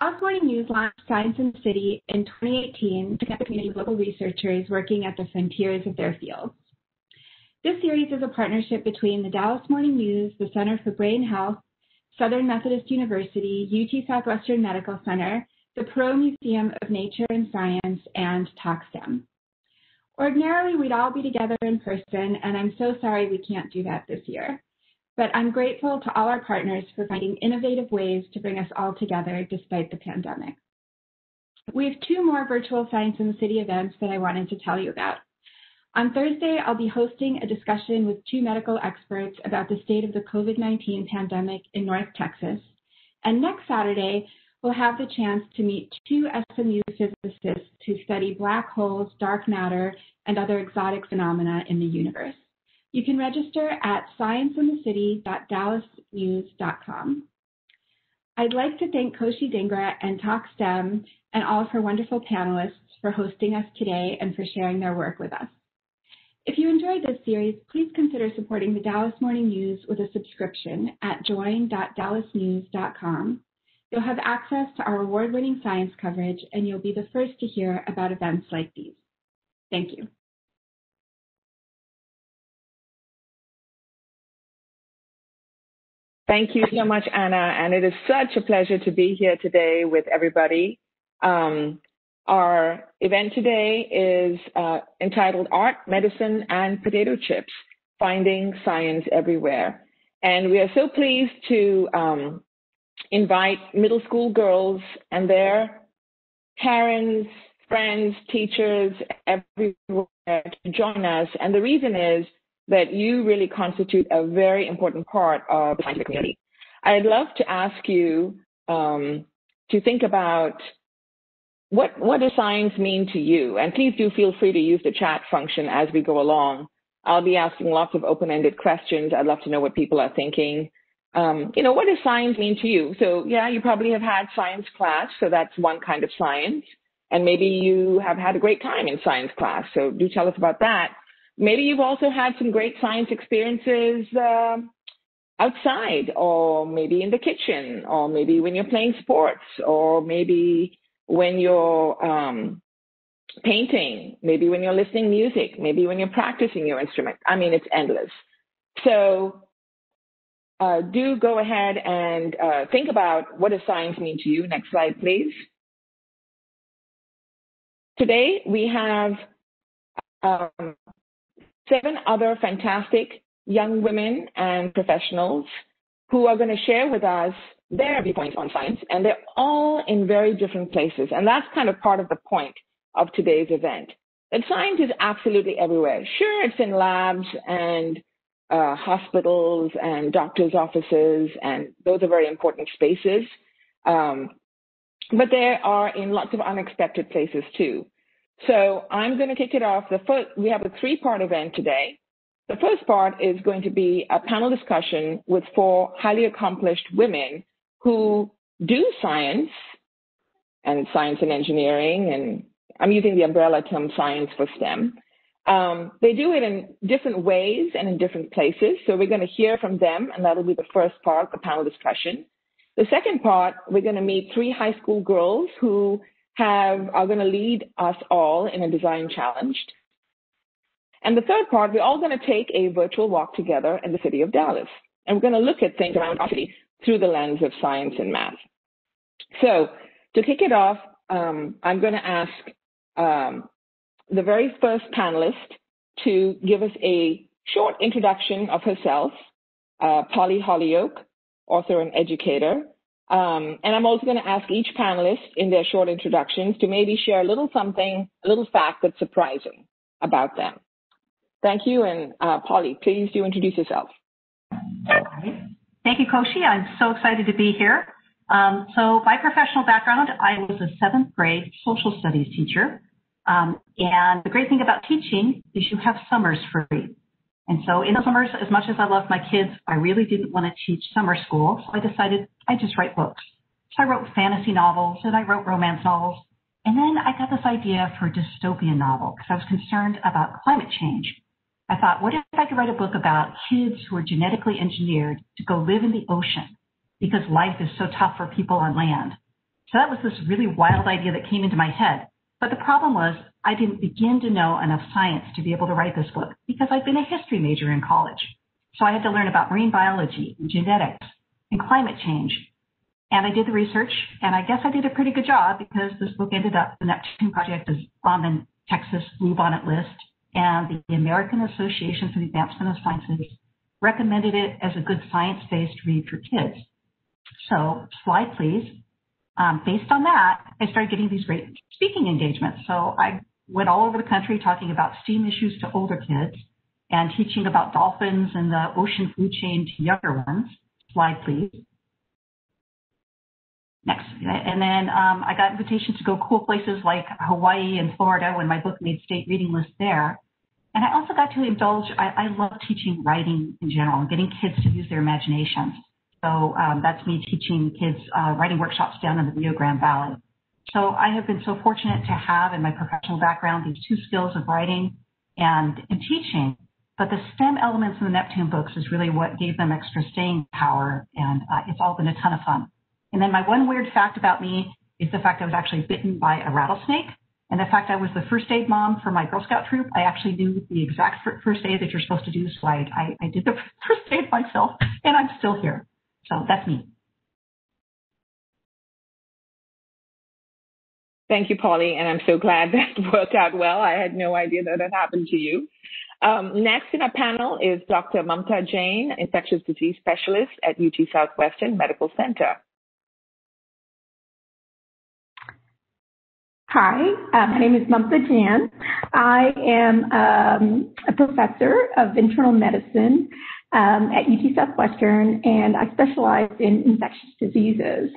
Dallas Morning News launched Science in the City in 2018 to connect the community with local researchers working at the frontiers of their fields. This series is a partnership between the Dallas Morning News, the Center for Brain Health, Southern Methodist University, UT Southwestern Medical Center, the Perot Museum of Nature and Science, and TalkSTEM. Ordinarily, we'd all be together in person, and I'm so sorry we can't do that this year. But I'm grateful to all our partners for finding innovative ways to bring us all together despite the pandemic. We have two more virtual Science in the City events that I wanted to tell you about. On Thursday, I'll be hosting a discussion with two medical experts about the state of the COVID-19 pandemic in North Texas. And next Saturday, we'll have the chance to meet two SMU physicists who study black holes, dark matter, and other exotic phenomena in the universe. You can register at scienceinthecity.dallasnews.com. I'd like to thank Koshi Dhingra and TalkSTEM and all of her wonderful panelists for hosting us today and for sharing their work with us. If you enjoyed this series, please consider supporting the Dallas Morning News with a subscription at join.dallasnews.com You'll have access to our award-winning science coverage, and you'll be the first to hear about events like these. Thank you. Thank you so much, Anna, and it is such a pleasure to be here today with everybody. Um, our event today is uh, entitled Art, Medicine, and Potato Chips, Finding Science Everywhere. And we are so pleased to um, invite middle school girls and their parents, friends, teachers, everywhere to join us. And the reason is that you really constitute a very important part of the scientific community. I'd love to ask you um, to think about what what does science mean to you? And please do feel free to use the chat function as we go along. I'll be asking lots of open-ended questions. I'd love to know what people are thinking um, you know, what does science mean to you? So yeah, you probably have had science class, so that's one kind of science. And maybe you have had a great time in science class, so do tell us about that. Maybe you've also had some great science experiences uh, outside, or maybe in the kitchen, or maybe when you're playing sports, or maybe when you're um, painting, maybe when you're listening music, maybe when you're practicing your instrument. I mean, it's endless. So uh, do go ahead and uh, think about what does science mean to you. Next slide, please. Today we have um, seven other fantastic young women and professionals who are going to share with us their viewpoints on science, and they're all in very different places. And that's kind of part of the point of today's event. That science is absolutely everywhere. Sure, it's in labs and uh, hospitals and doctors' offices, and those are very important spaces. Um, but they are in lots of unexpected places too. So I'm going to kick it off. The first, we have a three-part event today. The first part is going to be a panel discussion with four highly accomplished women who do science and science and engineering, and I'm using the umbrella term science for STEM. Um, they do it in different ways and in different places. So we're going to hear from them, and that'll be the first part, the panel discussion. The second part, we're going to meet three high school girls who have are going to lead us all in a design challenge. And the third part, we're all going to take a virtual walk together in the city of Dallas. And we're going to look at things around our city through the lens of science and math. So to kick it off, um, I'm going to ask um, the very first panelist to give us a short introduction of herself, uh, Polly Holyoke, author and educator. Um, and I'm also going to ask each panelist in their short introductions to maybe share a little something, a little fact that's surprising about them. Thank you. And uh, Polly, please do introduce yourself. Thank you, Koshi. I'm so excited to be here. Um, so my professional background, I was a seventh grade social studies teacher. Um, and the great thing about teaching is you have summers free. And so in the summers, as much as I love my kids, I really didn't want to teach summer school. So I decided I'd just write books. So I wrote fantasy novels and I wrote romance novels. And then I got this idea for a dystopian novel because I was concerned about climate change. I thought, what if I could write a book about kids who are genetically engineered to go live in the ocean because life is so tough for people on land? So that was this really wild idea that came into my head. But the problem was I didn't begin to know enough science to be able to write this book because I'd been a history major in college. So I had to learn about marine biology and genetics and climate change. And I did the research, and I guess I did a pretty good job because this book ended up, the Neptune Project is on the Texas Bluebonnet list, and the American Association for the Advancement of Sciences recommended it as a good science-based read for kids. So slide please. Um, based on that, I started getting these great speaking engagements. So I went all over the country talking about STEAM issues to older kids and teaching about dolphins and the ocean food chain to younger ones. Slide, please. Next. And then um, I got invitations to go cool places like Hawaii and Florida when my book made state reading list there. And I also got to indulge, I, I love teaching writing in general and getting kids to use their imaginations. So um, that's me teaching kids uh, writing workshops down in the Rio Grande Valley. So I have been so fortunate to have in my professional background these two skills of writing and, and teaching. But the STEM elements in the Neptune books is really what gave them extra staying power, and uh, it's all been a ton of fun. And then my one weird fact about me is the fact I was actually bitten by a rattlesnake. And the fact I was the first aid mom for my Girl Scout troop, I actually knew the exact first aid that you're supposed to do. So I, I, I did the first aid myself, and I'm still here. So that's me. Thank you, Polly, and I'm so glad that worked out well. I had no idea that had happened to you. Um, next in our panel is Dr. Mamta Jain, infectious disease specialist at UT Southwestern Medical Center. Hi, uh, my name is Mamta Jain. I am um, a professor of internal medicine um, at UT Southwestern, and I specialize in infectious diseases.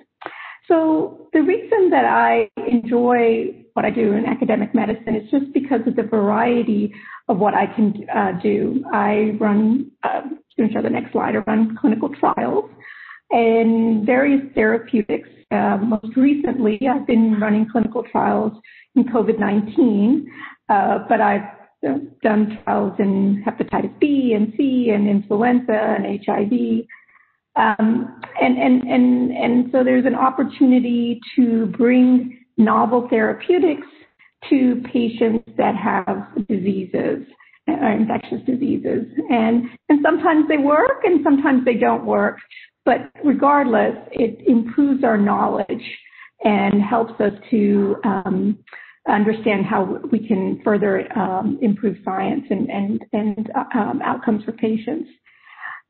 So the reason that I enjoy what I do in academic medicine is just because of the variety of what I can uh, do. I run, uh, going to show the next slide, I run clinical trials and various therapeutics. Uh, most recently, I've been running clinical trials in COVID-19, uh, but I've done trials in hepatitis B and C and influenza and HIV. Um, and, and, and, and so there's an opportunity to bring novel therapeutics to patients that have diseases, or infectious diseases. And, and sometimes they work and sometimes they don't work. But regardless, it improves our knowledge and helps us to um, understand how we can further um, improve science and, and, and um, outcomes for patients.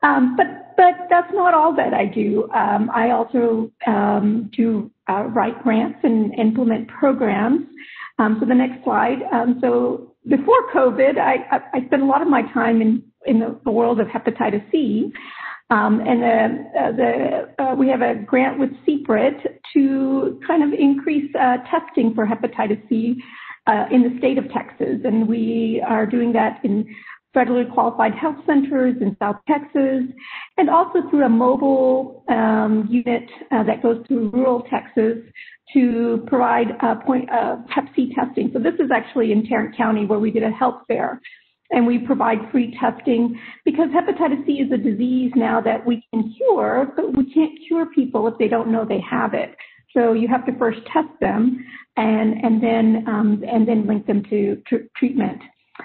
Um, but but that's not all that I do. Um, I also um, do uh, write grants and implement programs. Um, so the next slide. Um, so before COVID, I, I, I, spent a lot of my time in in the, the world of hepatitis C. Um, and uh, the, uh, we have a grant with CPRIT to kind of increase uh, testing for hepatitis C uh, in the state of Texas. And we are doing that in federally qualified health centers in South Texas, and also through a mobile um, unit uh, that goes through rural Texas to provide uh, point uh, Hep C testing. So this is actually in Tarrant County where we did a health fair, and we provide free testing because hepatitis C is a disease now that we can cure, but we can't cure people if they don't know they have it. So you have to first test them and and then um, and then link them to tr- treatment.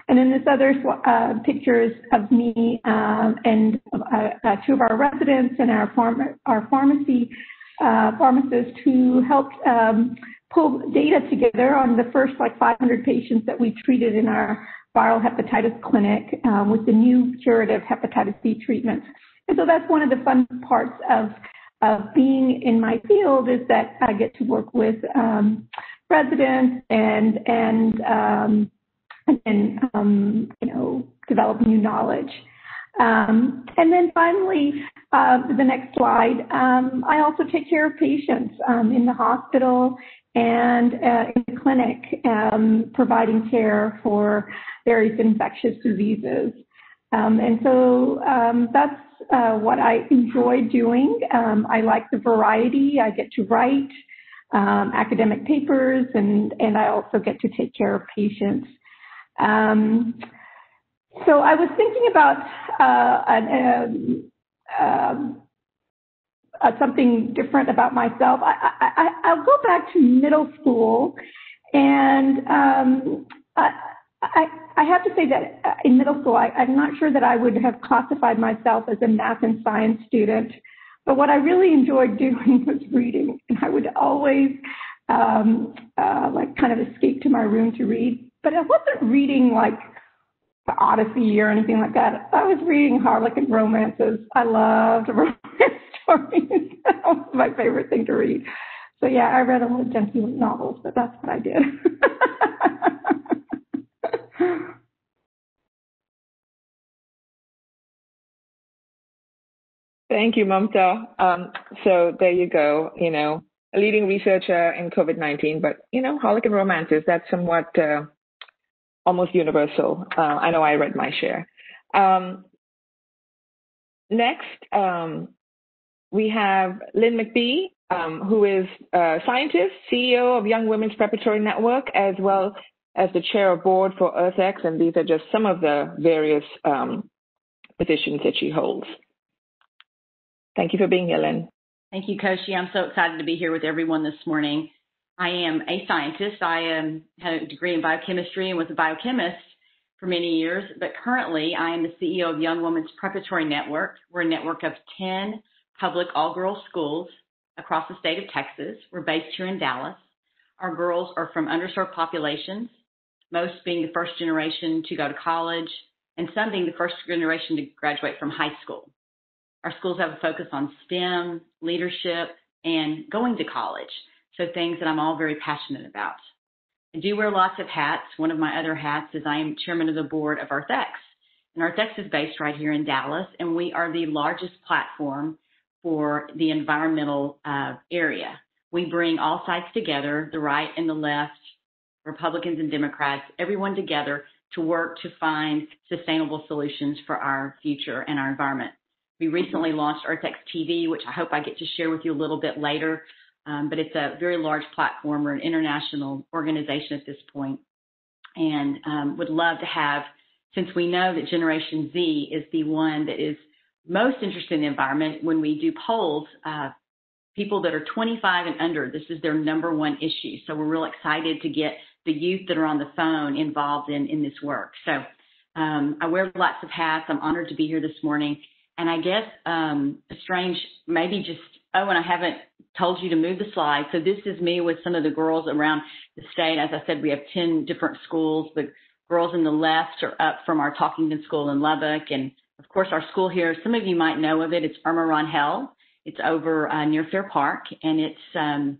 And then this other uh, pictures of me um, and uh, uh, two of our residents and our, farm- our pharmacy uh, pharmacists who helped um, pull data together on the first like 500 patients that we treated in our viral hepatitis clinic um, with the new curative hepatitis C treatments. And so that's one of the fun parts of of being in my field is that I get to work with um, residents and and um, and um, you know develop new knowledge. Um, and then finally, uh, the next slide. Um, I also take care of patients um, in the hospital and uh, in the clinic, um, providing care for various infectious diseases. Um, and so that's uh, what I enjoy doing. I like the variety. I get to write academic papers, and and I also get to take care of patients. Um, so I was thinking about uh, an, um, uh, something different about myself. I, I, I'll go back to middle school, and um, I, I, I have to say that uh, in middle school, I, I'm not sure that I would have classified myself as a math and science student. But what I really enjoyed doing was reading, and I would always um, uh, like kind of escape to my room to read. But I wasn't reading like the Odyssey or anything like that. I was reading Harlequin romances. I loved romance stories. that was my favorite thing to read. So yeah, I read a lot of Jency novels, but that's what I did. Thank you, Mamta. Um, so there you go. You know, a leading researcher in COVID-19, but you know, Harlequin romances, that's somewhat uh, almost universal. Uh, I know I read my share. Um, next, um, we have Lynn McBee, um, who is a scientist, CEO of Young Women's Preparatory Network, as well as the chair of board for EarthX, and these are just some of the various um, positions that she holds. Thank you for being here, Lynn. Thank you, Koshi. I'm so excited to be here with everyone this morning. I am a scientist. I um, had a degree in biochemistry and was a biochemist for many years, but currently I am the CEO of Young Women's Preparatory Network. We're a network of 10 public all girls schools across the state of Texas. We're based here in Dallas. Our girls are from underserved populations, most being the first generation to go to college, and some being the first generation to graduate from high school. Our schools have a focus on STEM, leadership, and going to college. So things that I'm all very passionate about. I do wear lots of hats. One of my other hats is I am chairman of the board of EarthX. And EarthX is based right here in Dallas, and we are the largest platform for the environmental uh, area. We bring all sides together, the right and the left, Republicans and Democrats, everyone together to work to find sustainable solutions for our future and our environment. We recently launched EarthX TV, which I hope I get to share with you a little bit later. Um, but it's a very large platform. We're an international organization at this point, and um, would love to have, since we know that Generation Z is the one that is most interested in the environment. When we do polls, uh, people that are 25 and under, this is their number one issue. So we're real excited to get the youth that are on the phone involved in in this work. So um, I wear lots of hats. I'm honored to be here this morning. And I guess um, a strange, maybe just, oh, and I haven't told you to move the slide. So this is me with some of the girls around the state. As I said, we have 10 different schools. The girls in the left are up from our Talkington School in Lubbock. And of course, our school here, some of you might know of it. It's Irma Rangel. It's over uh, near Fair Park, and it's um,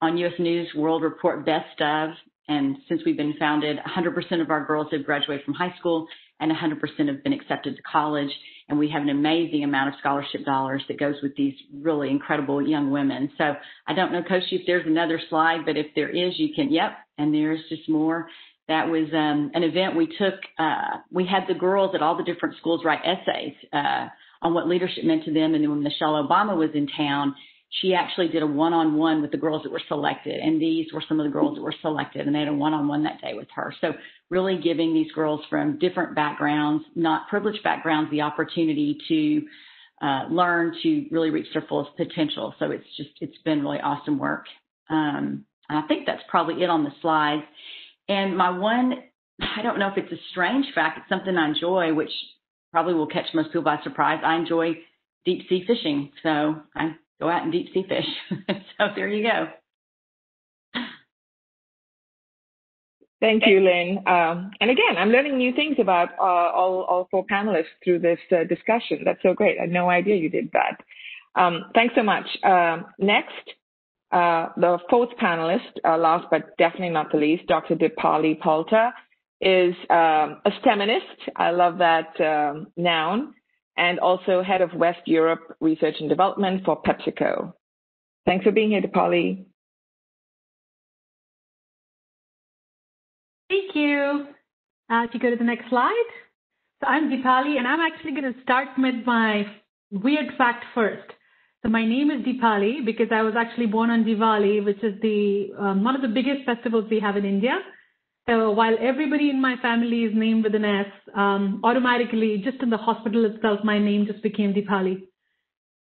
on U.S. News World Report Best of. And since we've been founded, 100% of our girls have graduated from high school, and 100% have been accepted to college and we have an amazing amount of scholarship dollars that goes with these really incredible young women. So I don't know, Koshi, if there's another slide, but if there is, you can, yep, and there's just more. That was um, an event we took. Uh, we had the girls at all the different schools write essays uh, on what leadership meant to them. And then when Michelle Obama was in town, she actually did a one-on-one with the girls that were selected, and these were some of the girls that were selected, and they had a one-on-one that day with her. So really giving these girls from different backgrounds, not privileged backgrounds, the opportunity to uh, learn to really reach their fullest potential. So it's just it's been really awesome work. Um, I think that's probably it on the slides. And my one, I don't know if it's a strange fact, it's something I enjoy, which probably will catch most people by surprise. I enjoy deep sea fishing, so I go out and deep sea fish. so there you go. Thank you, Lynn. Um, and again, I'm learning new things about uh, all, all four panelists through this uh, discussion. That's so great. I had no idea you did that. Um, thanks so much. Um, next, uh, the fourth panelist, uh, last but definitely not the least, Dr. Dipali Palta, is um, a STEMinist. I love that um, noun and also head of West Europe Research and Development for PepsiCo. Thanks for being here, Dipali. Thank you. Uh, if you go to the next slide. So I'm Dipali, and I'm actually going to start with my weird fact first. So my name is Dipali because I was actually born on Diwali, which is the um, one of the biggest festivals we have in India. So while everybody in my family is named with an S, um, automatically, just in the hospital itself, my name just became Dipali.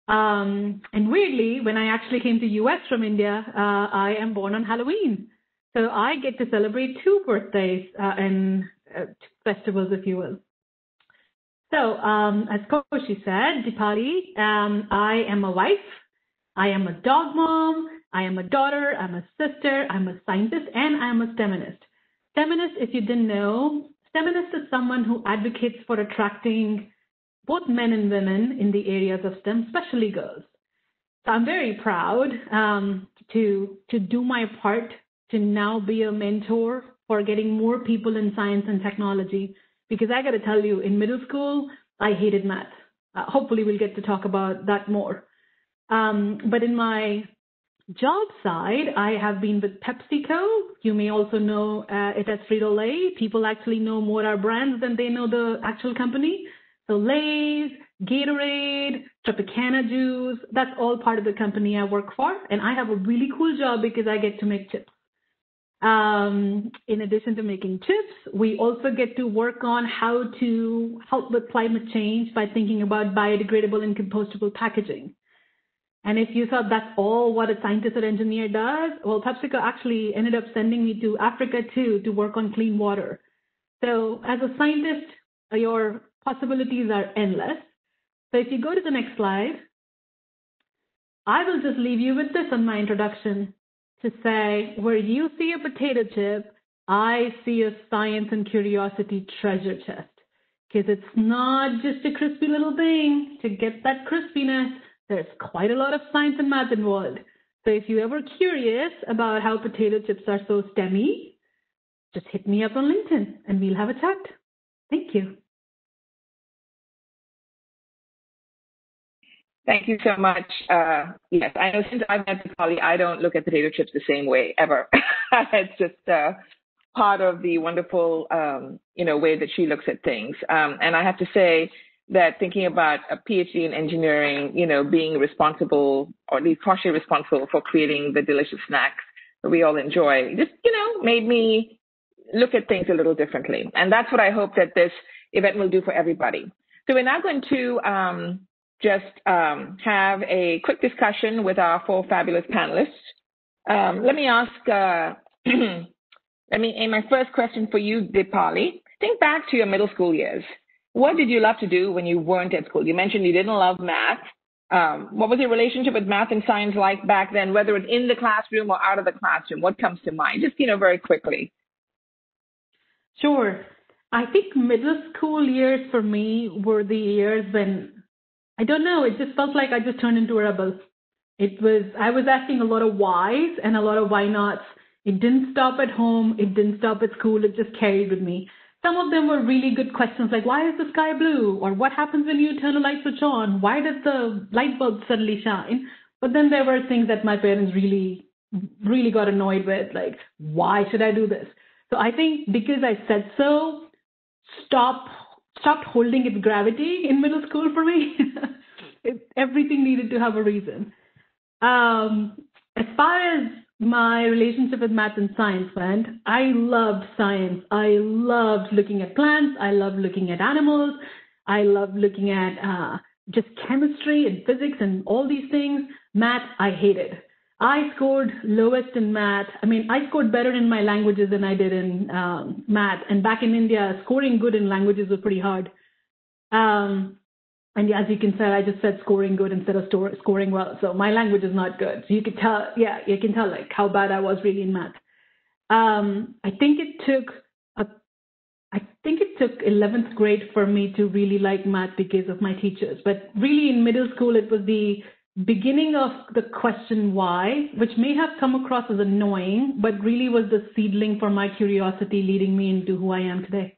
Um, and weirdly, when I actually came to US from India, uh, I am born on Halloween. So I get to celebrate two birthdays uh, and uh, festivals, if you will. So, um, as Koshi said, Dipali, um, I am a wife, I am a dog mom, I am a daughter, I'm a sister, I'm a scientist, and I'm a STEMinist. STEMinist, if you didn't know, STEMinist is someone who advocates for attracting both men and women in the areas of STEM, especially girls. So I'm very proud um, to to do my part to now be a mentor for getting more people in science and technology because I got to tell you, in middle school, I hated math. Uh, hopefully, we'll get to talk about that more. Um, but in my job side, I have been with PepsiCo. You may also know uh, it as Frito Lay. People actually know more our brands than they know the actual company. So Lay's, Gatorade, Tropicana juice, that's all part of the company I work for. And I have a really cool job because I get to make chips. Um, in addition to making chips, we also get to work on how to help with climate change by thinking about biodegradable and compostable packaging. And if you thought that's all what a scientist or engineer does, well, PepsiCo actually ended up sending me to Africa too to work on clean water. So as a scientist, your possibilities are endless. So if you go to the next slide, I will just leave you with this on my introduction to say, where you see a potato chip, I see a science and curiosity treasure chest. Because it's not just a crispy little thing. To get that crispiness, there's quite a lot of science and math involved. So if you're ever curious about how potato chips are so STEMmy, just hit me up on LinkedIn and we'll have a chat. Thank you. Thank you so much. Uh, yes, I know since I've met Polly, I don't look at potato chips the same way ever. it's just uh, part of the wonderful, um, you know, way that she looks at things. Um, and I have to say that thinking about a PhD in engineering, you know, being responsible or at least partially responsible for creating the delicious snacks that we all enjoy, just you know, made me look at things a little differently. And that's what I hope that this event will do for everybody. So we're now going to um, just um, have a quick discussion with our four fabulous panelists. Um, let me ask, uh, let me, my first question for you, Dipali. Think back to your middle school years. What did you love to do when you weren't at school? You mentioned you didn't love math. Um, what was your relationship with math and science like back then, whether it's in the classroom or out of the classroom? What comes to mind? Just, you know, very quickly. Sure. I think middle school years for me were the years when I don't know. It just felt like I just turned into a rebel. It was, I was asking a lot of whys and a lot of why nots. It didn't stop at home. It didn't stop at school. It just carried with me. Some of them were really good questions like, why is the sky blue? Or what happens when you turn a light switch on? Why does the light bulb suddenly shine? But then there were things that my parents really, really got annoyed with, like, why should I do this? So I think because I said so, stop stopped holding its gravity in middle school for me. it, everything needed to have a reason. Um, as far as my relationship with math and science went, I loved science. I loved looking at plants. I loved looking at animals. I loved looking at uh, just chemistry and physics and all these things. Math, I hated. I scored lowest in math. I mean, I scored better in my languages than I did in um, math. And back in India, scoring good in languages was pretty hard. Um, and as you can tell, I just said scoring good instead of store, scoring well. So my language is not good. So you could tell, yeah, you can tell like how bad I was really in math. Um, I think it took a, I think it took 11th grade for me to really like math because of my teachers. But really in middle school, it was the beginning of the question why, which may have come across as annoying, but really was the seedling for my curiosity leading me into who I am today.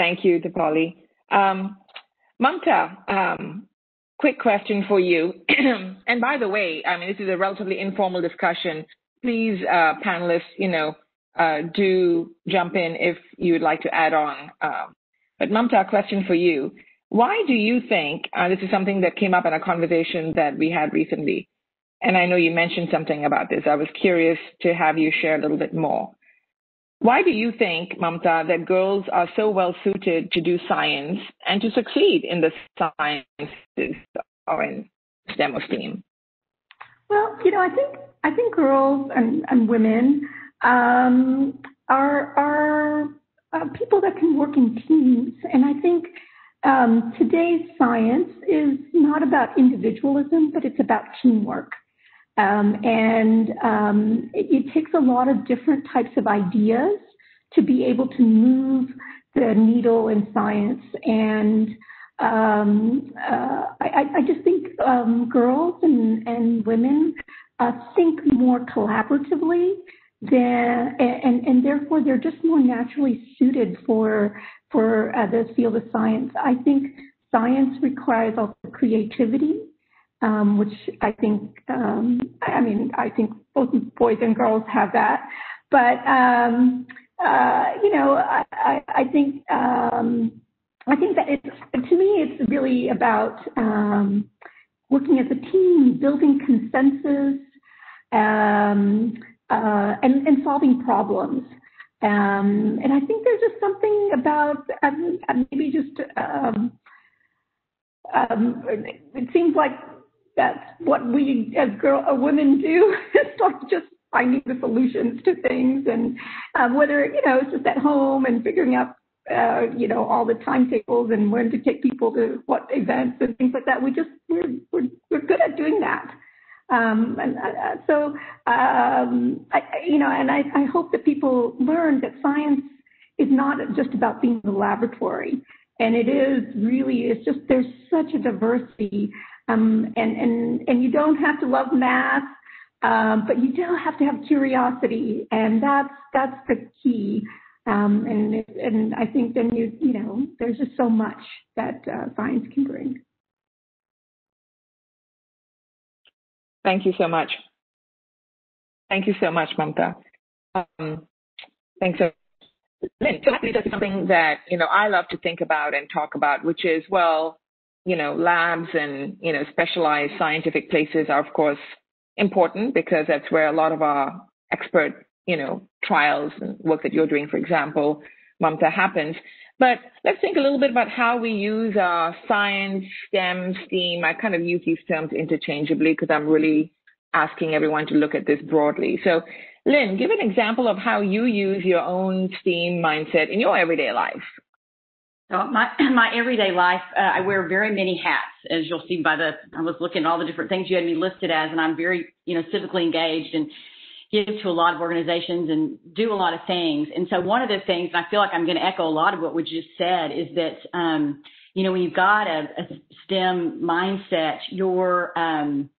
Thank you, Dipali. Um, Mamta, um, quick question for you. and by the way, I mean, this is a relatively informal discussion. Please, uh, panelists, you know, uh, do jump in if you would like to add on. Um, but Mamta, question for you. Why do you think, uh, this is something that came up in a conversation that we had recently, and I know you mentioned something about this. I was curious to have you share a little bit more. Why do you think, Mamta, that girls are so well suited to do science and to succeed in the sciences or in STEM or STEAM? Well, you know, I think I think girls and, and women um, are are uh, people that can work in teams, and I think um, today's science is not about individualism, but it's about teamwork. Um, and um, it, it, takes a lot of different types of ideas to be able to move the needle in science. And um, uh, I, I, just think um, girls and, and women uh, think more collaboratively than, and, and therefore they're just more naturally suited for for uh, the field of science. I think science requires also creativity um, which I think, um, I mean, I think both boys and girls have that. But, um, uh, you know, I, I, I think, um, I think that it's, to me, it's really about um, working as a team, building consensus, um, uh, and, and solving problems. Um, and I think there's just something about um, maybe just um, um, it seems like that's what we as girl uh, women do is start just finding the solutions to things and um, whether you know it's just at home and figuring out uh, you know all the timetables and when to take people to what events and things like that. We just we're we're, we're good at doing that. Um, and uh, so um, I, you know and I, I hope that people learn that science is not just about being in the laboratory. And it is really it's just there's such a diversity um, and, and, and you don't have to love math, um, but you do have to have curiosity, and that's that's the key. Um, and and I think then you you know there's just so much that uh, science can bring. Thank you so much. Thank you so much, Mamta. Um, thanks. So, Lynn, so something that you know I love to think about and talk about, which is well, you know, labs and, you know, specialized scientific places are, of course, important because that's where a lot of our expert, you know, trials and work that you're doing, for example, Mamta happens. But let's think a little bit about how we use our science, STEM, STEAM. I kind of use these terms interchangeably because I'm really asking everyone to look at this broadly. So, Lynn, give an example of how you use your own STEAM mindset in your everyday life. So my my everyday life, uh, I wear very many hats, as you'll see by the. I was looking at all the different things you had me listed as, and I'm very, you know, civically engaged and give to a lot of organizations and do a lot of things. And so one of the things, and I feel like I'm going to echo a lot of what we just said, is that um, you know when you've got a, a STEM mindset, you're um,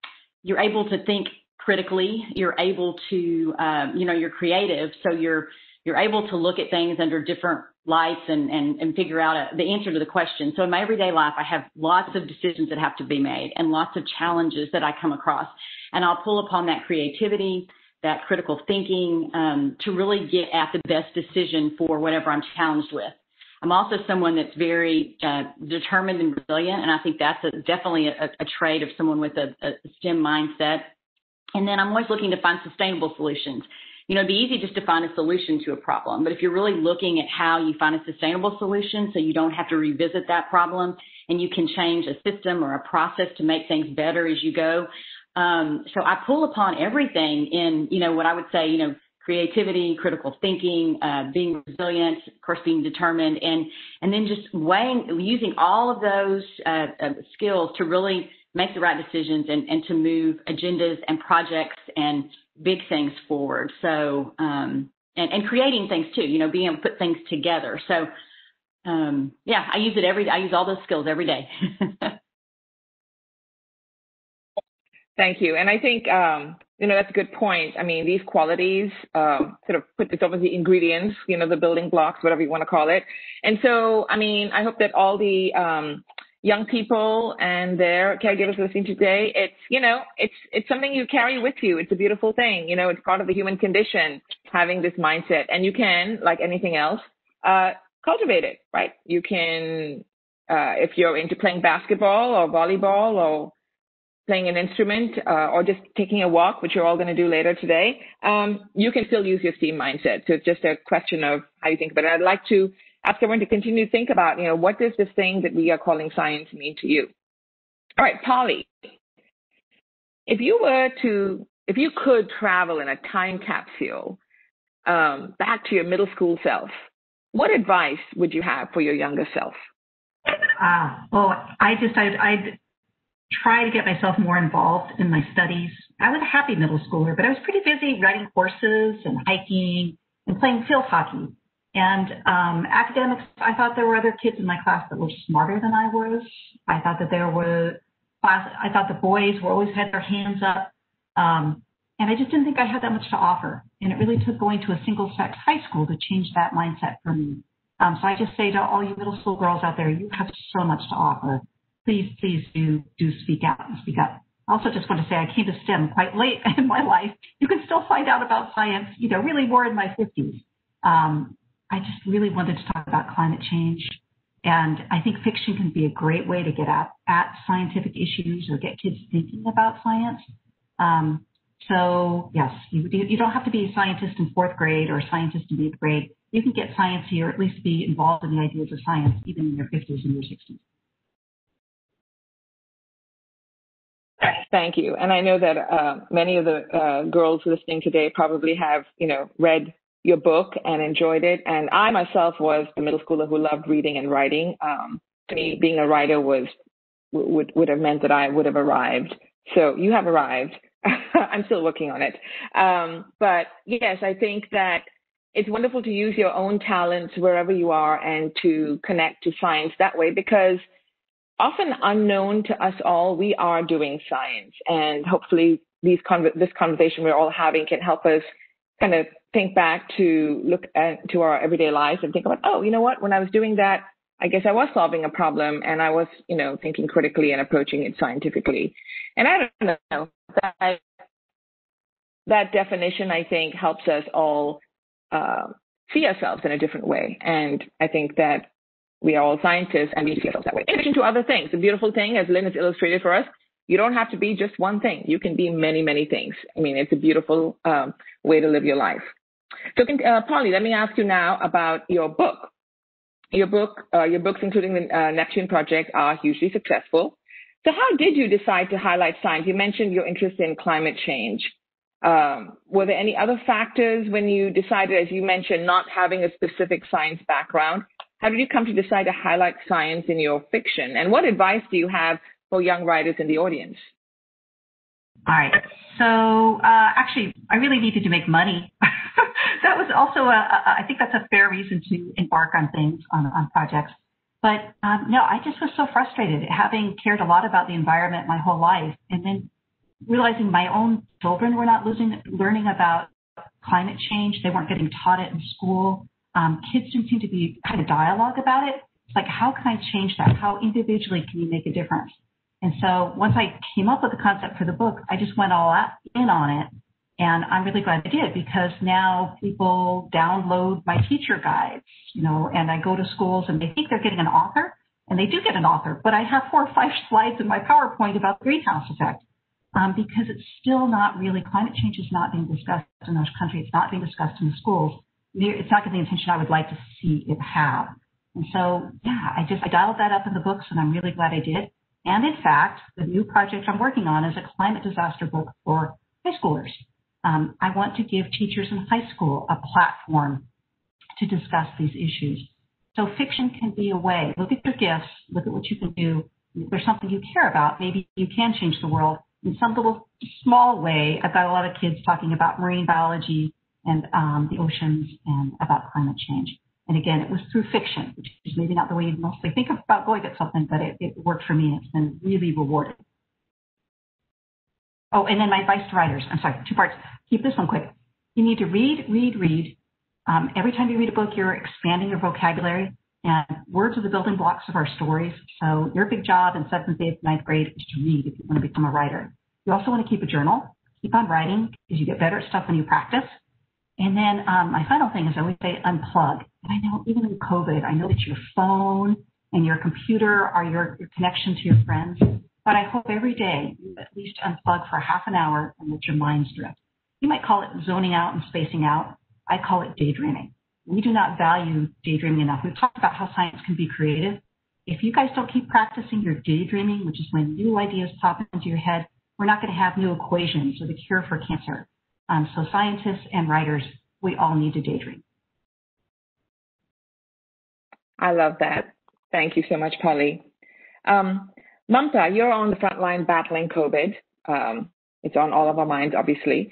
you're able to think critically. You're able to, um, you know, you're creative, so you're you're able to look at things under different lights and, and, and figure out a, the answer to the question. So in my everyday life, I have lots of decisions that have to be made and lots of challenges that I come across. And I'll pull upon that creativity, that critical thinking um, to really get at the best decision for whatever I'm challenged with. I'm also someone that's very uh, determined and resilient, and I think that's a, definitely a, a, trait of someone with a, a STEM mindset. And then I'm always looking to find sustainable solutions you know, it'd be easy just to find a solution to a problem. But if you're really looking at how you find a sustainable solution so you don't have to revisit that problem and you can change a system or a process to make things better as you go. Um, so I pull upon everything in, you know, what I would say, you know, creativity, critical thinking, uh, being resilient, of course, being determined, and and then just weighing, using all of those uh, uh, skills to really make the right decisions and, and to move agendas and projects and big things forward. So, um, and, and creating things too, you know, being able to put things together. So, um, yeah, I use it every, I use all those skills every day. Thank you. And I think, um, you know, that's a good point. I mean, these qualities, um, sort of put this over the ingredients, you know, the building blocks, whatever you want to call it. And so, I mean, I hope that all the, um, young people and their caregivers listening today, it's, you know, it's, it's something you carry with you. It's a beautiful thing. You know, it's part of the human condition, having this mindset. And you can, like anything else, uh, cultivate it, right? You can, uh, if you're into playing basketball or volleyball or playing an instrument, uh, or just taking a walk, which you're all going to do later today, um, you can still use your STEAM mindset. So it's just a question of how you think about it. I'd like to ask everyone to continue to think about, you know, what does this thing that we are calling science mean to you? All right, Polly, if you were to, if you could travel in a time capsule um, back to your middle school self, what advice would you have for your younger self? Uh, well, I just, I'd, try to get myself more involved in my studies. I was a happy middle schooler, but I was pretty busy writing courses and hiking and playing field hockey. And um, academics, I thought there were other kids in my class that were smarter than I was. I thought that there were class. I thought the boys were always had their hands up, um, and I just didn't think I had that much to offer. And it really took going to a single-sex high school to change that mindset for me. Um, so I just say to all you middle school girls out there, you have so much to offer. Please, please do do speak out and speak up. I also just want to say I came to STEM quite late in my life. You can still find out about science, you know, really more in my 50s. Um, I just really wanted to talk about climate change. And I think fiction can be a great way to get at, at scientific issues or get kids thinking about science. Um, so yes, you, you don't have to be a scientist in fourth grade or a scientist in eighth grade. You can get science here, at least be involved in the ideas of science, even in your 50s and your 60s. Thank you. And I know that uh, many of the uh, girls listening today probably have, you know, read your book and enjoyed it. And I myself was a middle schooler who loved reading and writing. Um, to me, being a writer was would would have meant that I would have arrived. So you have arrived. I'm still working on it. Um, but yes, I think that it's wonderful to use your own talents wherever you are and to connect to science that way because often unknown to us all, we are doing science. And hopefully these con- this conversation we're all having can help us kind of think back to look at to our everyday lives and think about, oh, you know what? When I was doing that, I guess I was solving a problem and I was, you know, thinking critically and approaching it scientifically. And I don't know that that definition, I think, helps us all uh, see ourselves in a different way. And I think that we are all scientists and we see ourselves that way. In addition to other things, the beautiful thing, as Lynn has illustrated for us, you don't have to be just one thing. You can be many, many things. I mean, it's a beautiful um, way to live your life. So, uh, Polly, let me ask you now about your book. Your book, uh, your books, including the uh, Neptune Project, are hugely successful. So, how did you decide to highlight science? You mentioned your interest in climate change. Um, were there any other factors when you decided, as you mentioned, not having a specific science background? How did you come to decide to highlight science in your fiction? And what advice do you have for young writers in the audience? All right. So uh, actually, I really needed to make money. that was also a, I think that's a fair reason to embark on things on, on projects. But um, no, I just was so frustrated having cared a lot about the environment my whole life, and then realizing my own children were not losing, learning about climate change. They weren't getting taught it in school. Um, kids didn't seem to be kind of dialogue about it. Like, how can I change that? How individually can you make a difference? And so once I came up with the concept for the book, I just went all in on it. And I'm really glad I did because now people download my teacher guides, you know, and I go to schools and they think they're getting an author and they do get an author, but I have four or five slides in my PowerPoint about the greenhouse effect um, because it's still not really, climate change is not being discussed in our country. It's not being discussed in the schools. It's not getting the attention I would like to see it have. And so, yeah, I just, I dialed that up in the books and I'm really glad I did. And in fact, the new project I'm working on is a climate disaster book for high schoolers. Um, I want to give teachers in high school a platform to discuss these issues. So fiction can be a way. Look at your gifts. Look at what you can do. If there's something you care about, maybe you can change the world in some little small way. I've got a lot of kids talking about marine biology and um, the oceans and about climate change. And again, it was through fiction, which is maybe not the way you mostly think about going at something, but it, it worked for me it's been really rewarding. Oh, and then my advice to writers. I'm sorry, two parts. Keep this one quick. You need to read, read, read. Um, every time you read a book, you're expanding your vocabulary, and words are the building blocks of our stories. So your big job in seventh, eighth, ninth grade is to read if you want to become a writer. You also want to keep a journal. Keep on writing because you get better at stuff when you practice. And then um, my final thing is I always say unplug. And I know even in COVID, I know that your phone and your computer are your, your connection to your friends. But I hope every day you at least unplug for half an hour and let your minds drift. You might call it zoning out and spacing out. I call it daydreaming. We do not value daydreaming enough. We've talked about how science can be creative. If you guys don't keep practicing your daydreaming, which is when new ideas pop into your head, we're not going to have new equations or the cure for cancer. Um, so scientists and writers, we all need to daydream. I love that. Thank you so much, Polly. Um, Mamta, you're on the front line battling COVID. Um, it's on all of our minds, obviously.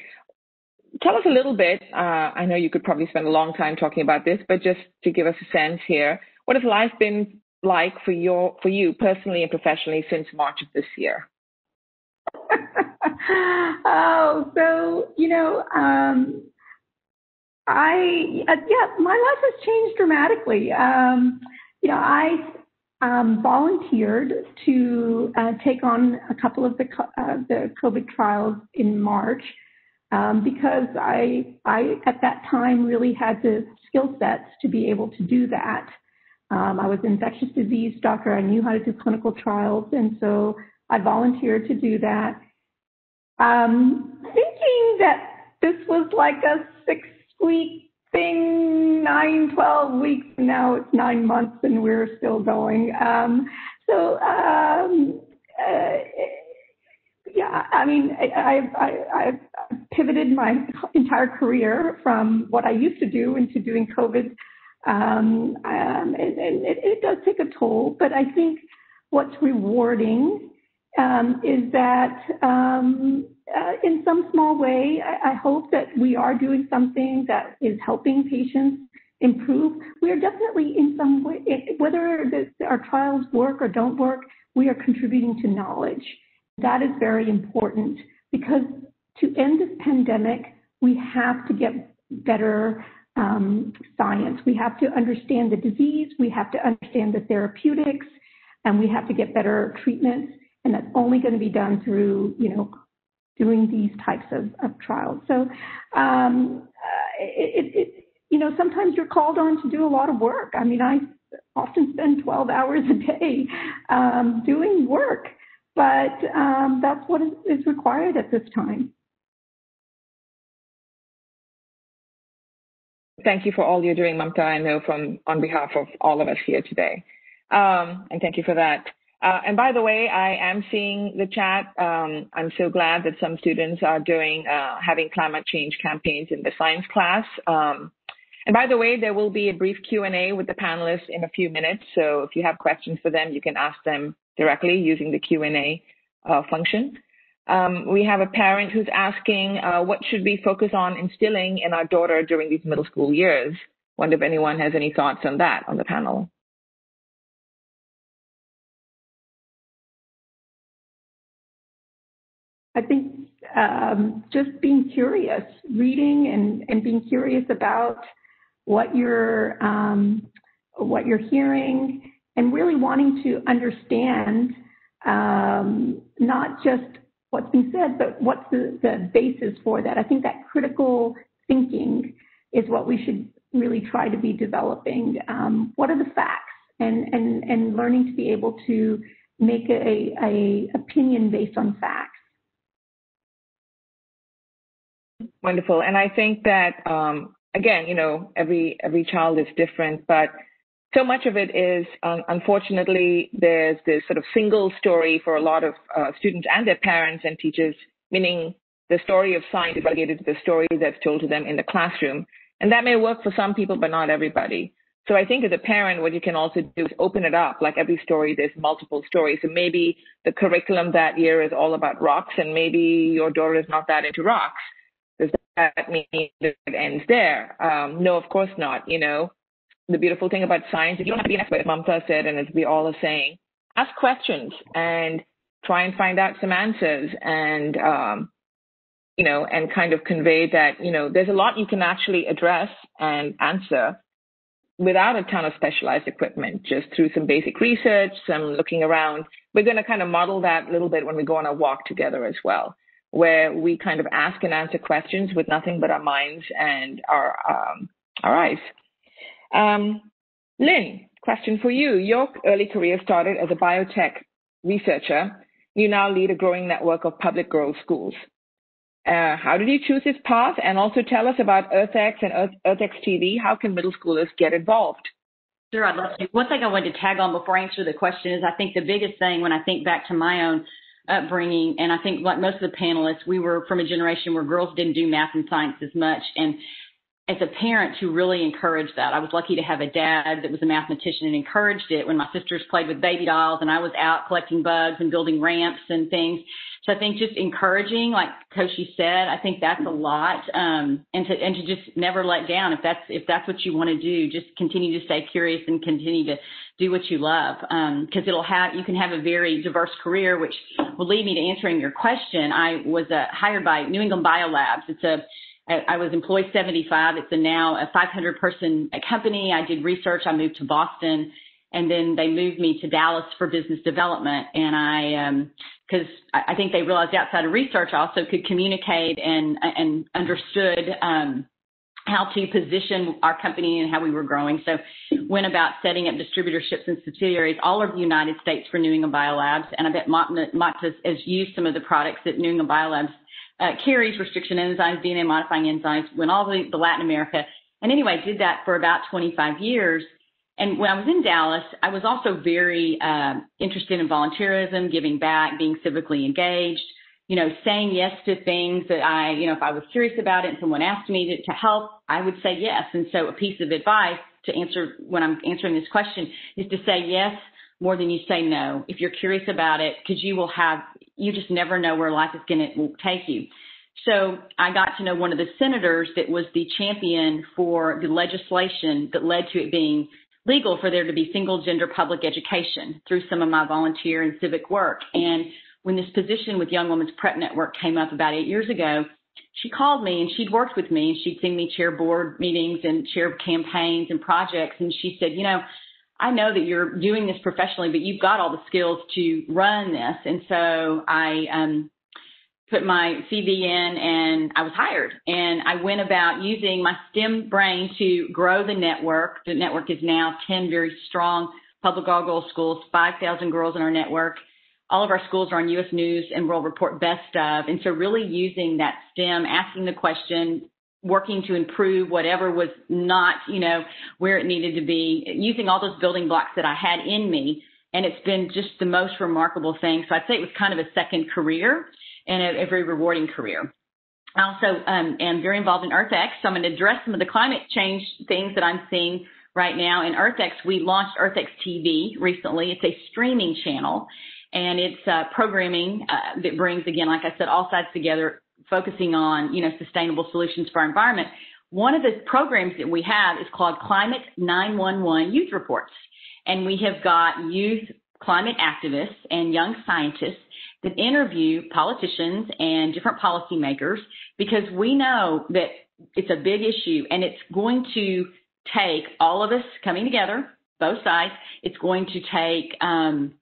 Tell us a little bit. Uh, I know you could probably spend a long time talking about this, but just to give us a sense here, what has life been like for your for you personally and professionally since March of this year? oh, so you know, um, I uh, yeah, my life has changed dramatically. Um, you know, I um, volunteered to uh, take on a couple of the uh, the COVID trials in March um, because I I at that time really had the skill sets to be able to do that. Um, I was an infectious disease doctor. I knew how to do clinical trials, and so I volunteered to do that. Um, thinking that this was like a six week thing, nine, 12 weeks, now it's nine months and we're still going. Um, so, um, uh, yeah, I mean, I, I, I've pivoted my entire career from what I used to do into doing COVID. Um, um, and, and it, it, does take a toll, but I think what's rewarding um, is that um, uh, in some small way, I, I, hope that we are doing something that is helping patients improve. We are definitely in some way, whether the, our trials work or don't work, we are contributing to knowledge. That is very important because to end this pandemic, we have to get better um, science. We have to understand the disease, we have to understand the therapeutics, and we have to get better treatments. And that's only going to be done through, you know, doing these types of, of trials. So, um, uh, it, it, you know, sometimes you're called on to do a lot of work. I mean, I often spend 12 hours a day um, doing work, but um, that's what is required at this time. Thank you for all you're doing, Mamta. I know from on behalf of all of us here today, um, and thank you for that. Uh, and by the way, I am seeing the chat. Um, I'm so glad that some students are doing uh, having climate change campaigns in the science class. Um, and by the way, there will be a brief Q&A with the panelists in a few minutes. So if you have questions for them, you can ask them directly using the Q&A uh, function. Um, we have a parent who's asking, uh, what should we focus on instilling in our daughter during these middle school years? Wonder if anyone has any thoughts on that on the panel. I think um, just being curious, reading and, and being curious about what you're um, what you're hearing, and really wanting to understand um, not just what's being said, but what's the, the basis for that. I think that critical thinking is what we should really try to be developing. Um, what are the facts, and and and learning to be able to make a, a opinion based on facts. Wonderful. And I think that, um, again, you know, every, every child is different, but so much of it is, um, unfortunately, there's this sort of single story for a lot of uh, students and their parents and teachers, meaning the story of science is relegated to the story that's told to them in the classroom. And that may work for some people, but not everybody. So I think as a parent, what you can also do is open it up. Like every story, there's multiple stories. So maybe the curriculum that year is all about rocks, and maybe your daughter is not that into rocks. That mean that it ends there? Um, no, of course not. You know, the beautiful thing about science you don't have to be an expert, Mamta said, and as we all are saying. Ask questions and try and find out some answers and, um, you know, and kind of convey that, you know, there's a lot you can actually address and answer without a ton of specialized equipment, just through some basic research, some looking around. We're going to kind of model that a little bit when we go on a walk together as well where we kind of ask and answer questions with nothing but our minds and our um, our eyes. Um, Lynn, question for you. Your early career started as a biotech researcher. you now lead a growing network of public girls' schools. Uh, how did you choose this path? And also tell us about EarthX and Earth, EarthX TV. How can middle schoolers get involved? Sure, I'd love to. One thing I wanted to tag on before I answer the question is I think the biggest thing when I think back to my own upbringing, and I think like most of the panelists, we were from a generation where girls didn't do math and science as much. And as a parent to really encourage that. I was lucky to have a dad that was a mathematician and encouraged it when my sisters played with baby dolls and I was out collecting bugs and building ramps and things. So I think just encouraging, like Koshi said, I think that's a lot. Um, and to, and to just never let down. If that's, if that's what you want to do, just continue to stay curious and continue to do what you love. Um, cause it'll have, you can have a very diverse career, which will lead me to answering your question. I was uh, hired by New England Biolabs. It's a, I, was employee 75. It's a now a 500 person company. I did research. I moved to Boston and then they moved me to Dallas for business development. And I, um, cause I think they realized outside of research, I also could communicate and, and understood, um, how to position our company and how we were growing. So went about setting up distributorships and subsidiaries all over the United States for New England Biolabs. And I bet Mott has used some of the products that New England Biolabs uh, carries restriction enzymes, DNA modifying enzymes, went all the, the Latin America. And anyway, did that for about 25 years. And when I was in Dallas, I was also very uh, interested in volunteerism, giving back, being civically engaged, you know, saying yes to things that I, you know, if I was curious about it and someone asked me to, to help, I would say yes. And so a piece of advice to answer when I'm answering this question is to say yes more than you say no. If you're curious about it, because you will have you just never know where life is going to take you. So I got to know one of the senators that was the champion for the legislation that led to it being legal for there to be single gender public education through some of my volunteer and civic work. And when this position with Young Women's Prep Network came up about eight years ago, she called me and she'd worked with me and she'd seen me chair board meetings and chair campaigns and projects. And she said, you know, I know that you're doing this professionally, but you've got all the skills to run this. And so I um, put my CV in and I was hired. And I went about using my STEM brain to grow the network. The network is now 10 very strong public all girls schools, 5,000 girls in our network. All of our schools are on U.S. News and World Report Best of. And so really using that STEM, asking the question, working to improve whatever was not, you know, where it needed to be, using all those building blocks that I had in me. And it's been just the most remarkable thing. So I'd say it was kind of a second career and a, a very rewarding career. I also um, am very involved in EarthX, so I'm going to address some of the climate change things that I'm seeing right now. In EarthX, we launched EarthX TV recently. It's a streaming channel, and it's uh, programming uh, that brings, again, like I said, all sides together, focusing on, you know, sustainable solutions for our environment. One of the programs that we have is called Climate 911 Youth Reports. And we have got youth climate activists and young scientists that interview politicians and different policymakers because we know that it's a big issue and it's going to take all of us coming together, both sides. It's going to take um,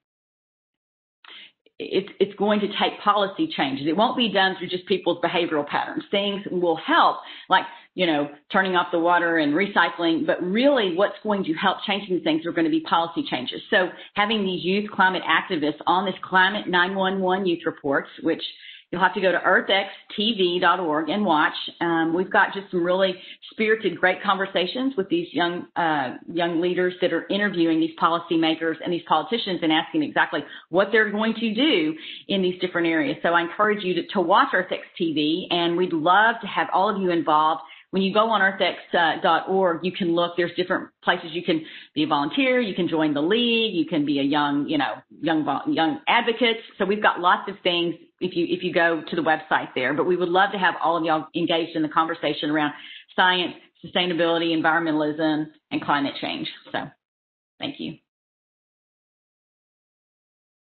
it's, it's going to take policy changes. It won't be done through just people's behavioral patterns. Things will help, like, you know, turning off the water and recycling, but really what's going to help changing things are going to be policy changes. So having these youth climate activists on this Climate 911 youth reports, which You'll have to go to earthxtv.org and watch. Um, we've got just some really spirited, great conversations with these young uh, young leaders that are interviewing these policymakers and these politicians and asking exactly what they're going to do in these different areas. So I encourage you to, to watch EarthX TV, and we'd love to have all of you involved when you go on earthx.org, you can look. There's different places you can be a volunteer. You can join the league. You can be a young, you know, young young advocate. So we've got lots of things if you if you go to the website there. But we would love to have all of y'all engaged in the conversation around science, sustainability, environmentalism, and climate change. So, thank you.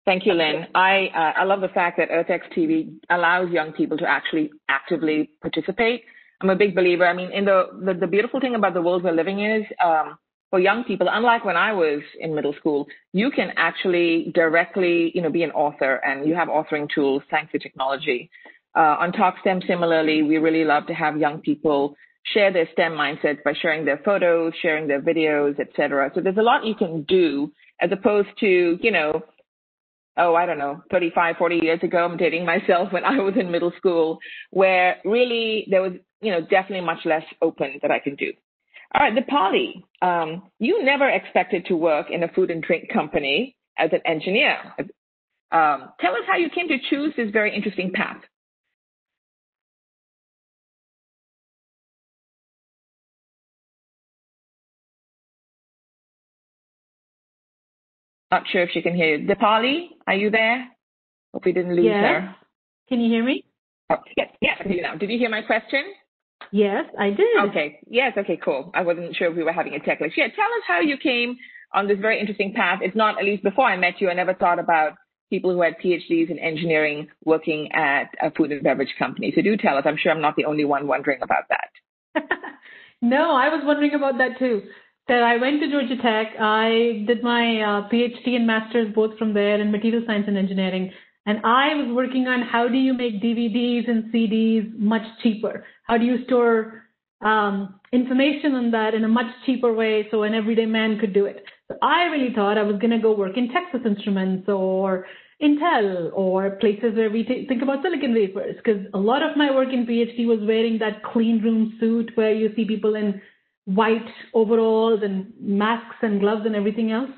Thank you, Lynn. I uh, I love the fact that EarthX TV allows young people to actually actively participate I'm a big believer. I mean, in the, the, the beautiful thing about the world we're living in is, um, for young people, unlike when I was in middle school, you can actually directly, you know, be an author and you have authoring tools thanks to technology. Uh, on TalkSTEM, similarly, we really love to have young people share their STEM mindsets by sharing their photos, sharing their videos, etc. So there's a lot you can do as opposed to, you know, oh, I don't know, 35, 40 years ago. I'm dating myself when I was in middle school, where really there was, you know, definitely much less open that I can do. All right, Dipali, um, you never expected to work in a food and drink company as an engineer. Um, tell us how you came to choose this very interesting path. Not sure if she can hear you. Dipali, are you there? Hope we didn't lose yes. her. Can you hear me? Oh, yes, yes, I can hear you now. Did you hear my question? Yes, I did. Okay. Yes. Okay. Cool. I wasn't sure if we were having a tech glitch. Yeah. Tell us how you came on this very interesting path. It's not at least before I met you. I never thought about people who had PhDs in engineering working at a food and beverage company. So do tell us. I'm sure I'm not the only one wondering about that. no, I was wondering about that too. That I went to Georgia Tech. I did my uh, PhD and master's both from there in material science and engineering. And I was working on how do you make DVDs and CDs much cheaper? How do you store um, information on that in a much cheaper way so an everyday man could do it? So I really thought I was going to go work in Texas Instruments or Intel or places where we t- think about silicon wafers because a lot of my work in PhD was wearing that clean room suit where you see people in white overalls and masks and gloves and everything else.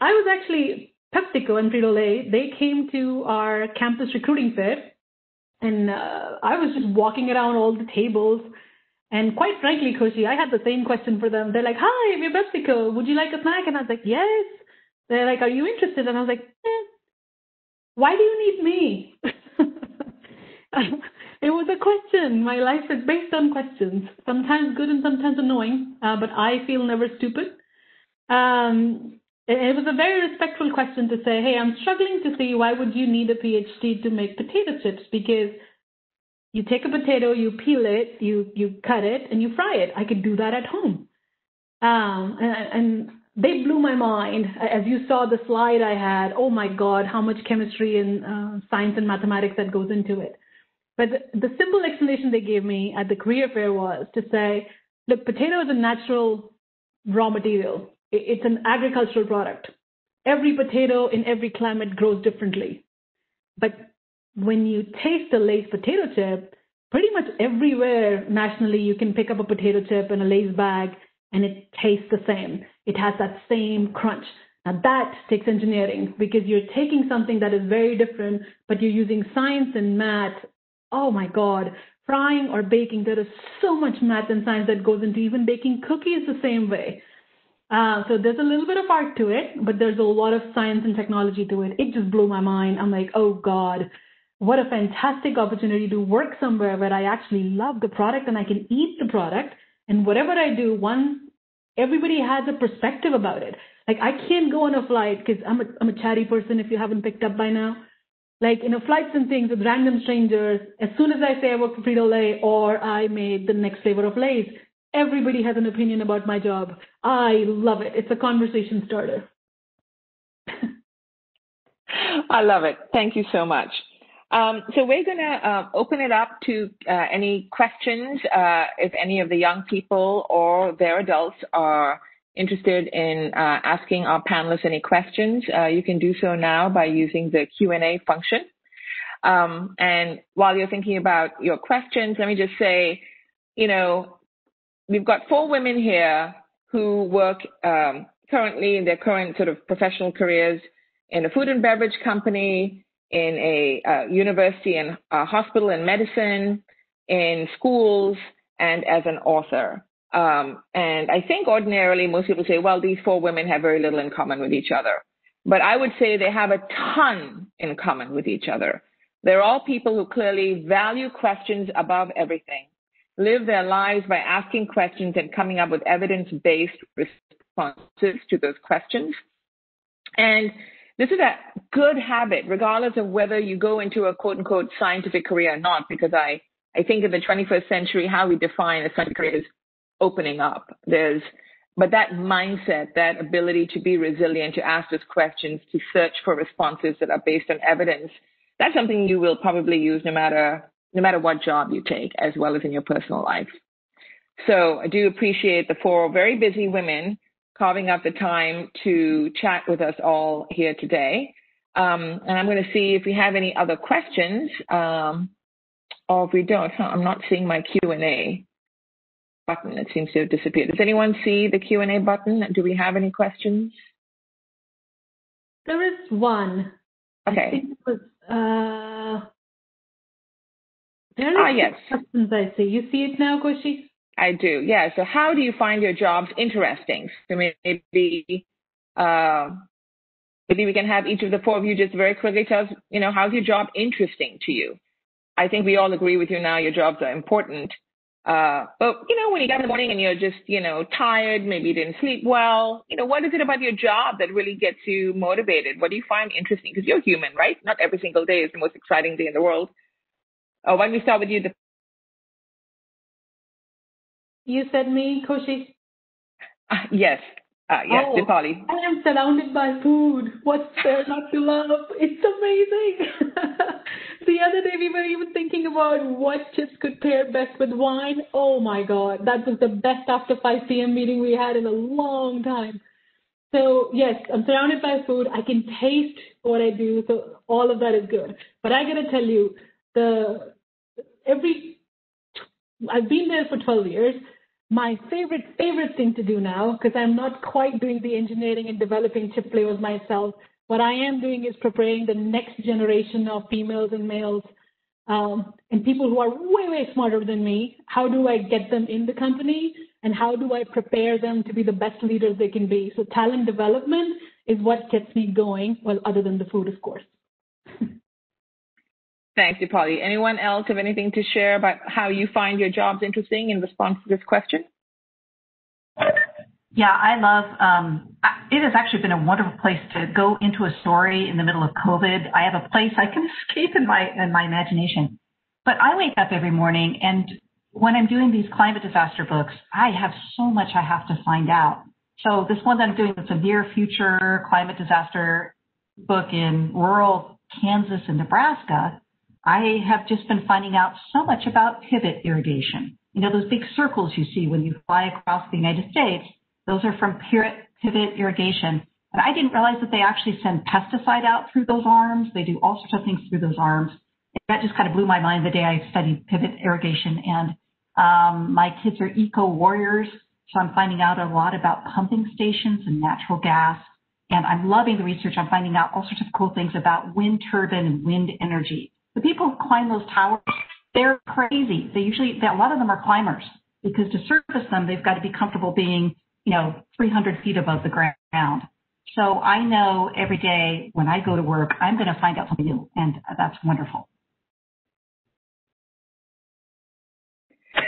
I was actually PepsiCo and Frito-Lay, they came to our campus recruiting fair and uh, I was just walking around all the tables. And quite frankly, Koshi, I had the same question for them. They're like, hi, we're PepsiCo. Would you like a snack? And I was like, yes. They're like, are you interested? And I was like, eh. why do you need me? it was a question. My life is based on questions, sometimes good and sometimes annoying, uh, but I feel never stupid. Um, it was a very respectful question to say, hey, I'm struggling to see why would you need a PhD to make potato chips? Because you take a potato, you peel it, you you cut it, and you fry it. I could do that at home. Um, and, and they blew my mind. As you saw the slide I had, oh my God, how much chemistry and uh, science and mathematics that goes into it. But the, the simple explanation they gave me at the career fair was to say, look, potato is a natural raw material. It's an agricultural product. Every potato in every climate grows differently. But when you taste a Lay's potato chip, pretty much everywhere nationally you can pick up a potato chip in a Lay's bag and it tastes the same. It has that same crunch. Now that takes engineering because you're taking something that is very different, but you're using science and math. Oh my God, frying or baking, there is so much math and science that goes into even baking cookies the same way. Uh, so there's a little bit of art to it, but there's a lot of science and technology to it. It just blew my mind. I'm like, oh God, what a fantastic opportunity to work somewhere where I actually love the product and I can eat the product. And whatever I do, one, everybody has a perspective about it. Like I can't go on a flight because I'm a, I'm a chatty person if you haven't picked up by now. Like, you know, flights and things with random strangers, as soon as I say I work for Frito-Lay or I made the next flavor of Lay's, Everybody has an opinion about my job. I love it. It's a conversation starter. I love it. Thank you so much. Um, so we're going to uh, open it up to uh, any questions uh, if any of the young people or their adults are interested in uh, asking our panelists any questions. Uh, you can do so now by using the Q&A function. Um, and while you're thinking about your questions, let me just say, you know, we've got four women here who work um, currently in their current sort of professional careers in a food and beverage company, in a uh, university and hospital in medicine, in schools, and as an author. Um, and I think ordinarily most people say, well, these four women have very little in common with each other. But I would say they have a ton in common with each other. They're all people who clearly value questions above everything live their lives by asking questions and coming up with evidence-based responses to those questions. And this is a good habit, regardless of whether you go into a quote unquote scientific career or not, because I, I think in the 21st century, how we define a scientific career is opening up. There's, but that mindset, that ability to be resilient, to ask those questions, to search for responses that are based on evidence, that's something you will probably use no matter no matter what job you take, as well as in your personal life. So I do appreciate the four very busy women carving out the time to chat with us all here today. Um, and I'm going to see if we have any other questions, um, or if we don't. I'm not seeing my Q&A button. It seems to have disappeared. Does anyone see the Q&A button? Do we have any questions? There is one. Okay. Was, uh, there ah, yes. questions I see. You see it now, Koshi? I do, yeah. So how do you find your jobs interesting? So maybe, uh, maybe we can have each of the four of you just very quickly tell us, you know, how's your job interesting to you? I think we all agree with you now your jobs are important. Uh, but, you know, when you get in the morning and you're just, you know, tired, maybe you didn't sleep well, you know, what is it about your job that really gets you motivated? What do you find interesting? Because you're human, right? Not every single day is the most exciting day in the world. Uh, why don't we start with you? You said me, Koshi? Uh, yes. Uh, yes, oh, Dipali. I am surrounded by food. What's there not to love? It's amazing. the other day we were even thinking about what chips could pair best with wine. Oh my God, that was the best after 5 p.m. meeting we had in a long time. So yes, I'm surrounded by food. I can taste what I do, so all of that is good. But I gotta tell you, the every I've been there for 12 years my favorite favorite thing to do now because i'm not quite doing the engineering and developing chip flavors myself. What i am doing is preparing the next generation of females and males um, and people who are way way smarter than me. How do i get them in the company and how do i prepare them to be the best leaders they can be? So talent development is what gets me going well other than the food of course Thanks, Polly. Anyone else have anything to share about how you find your jobs interesting in response to this question? Yeah, I love. Um, it has actually been a wonderful place to go into a story in the middle of COVID. I have a place I can escape in my in my imagination. But I wake up every morning, and when I'm doing these climate disaster books, I have so much I have to find out. So this one that I'm doing is a near future climate disaster book in rural Kansas and Nebraska. I have just been finding out so much about pivot irrigation. You know, those big circles you see when you fly across the United States, those are from pivot irrigation. And I didn't realize that they actually send pesticide out through those arms. They do all sorts of things through those arms. That just kind of blew my mind the day I studied pivot irrigation. And um, my kids are eco warriors, so I'm finding out a lot about pumping stations and natural gas. And I'm loving the research. I'm finding out all sorts of cool things about wind turbine and wind energy. The people who climb those towers, they're crazy. They usually, a lot of them are climbers because to service them, they've got to be comfortable being, you know, 300 feet above the ground. So I know every day when I go to work, I'm going to find out something new, and that's wonderful.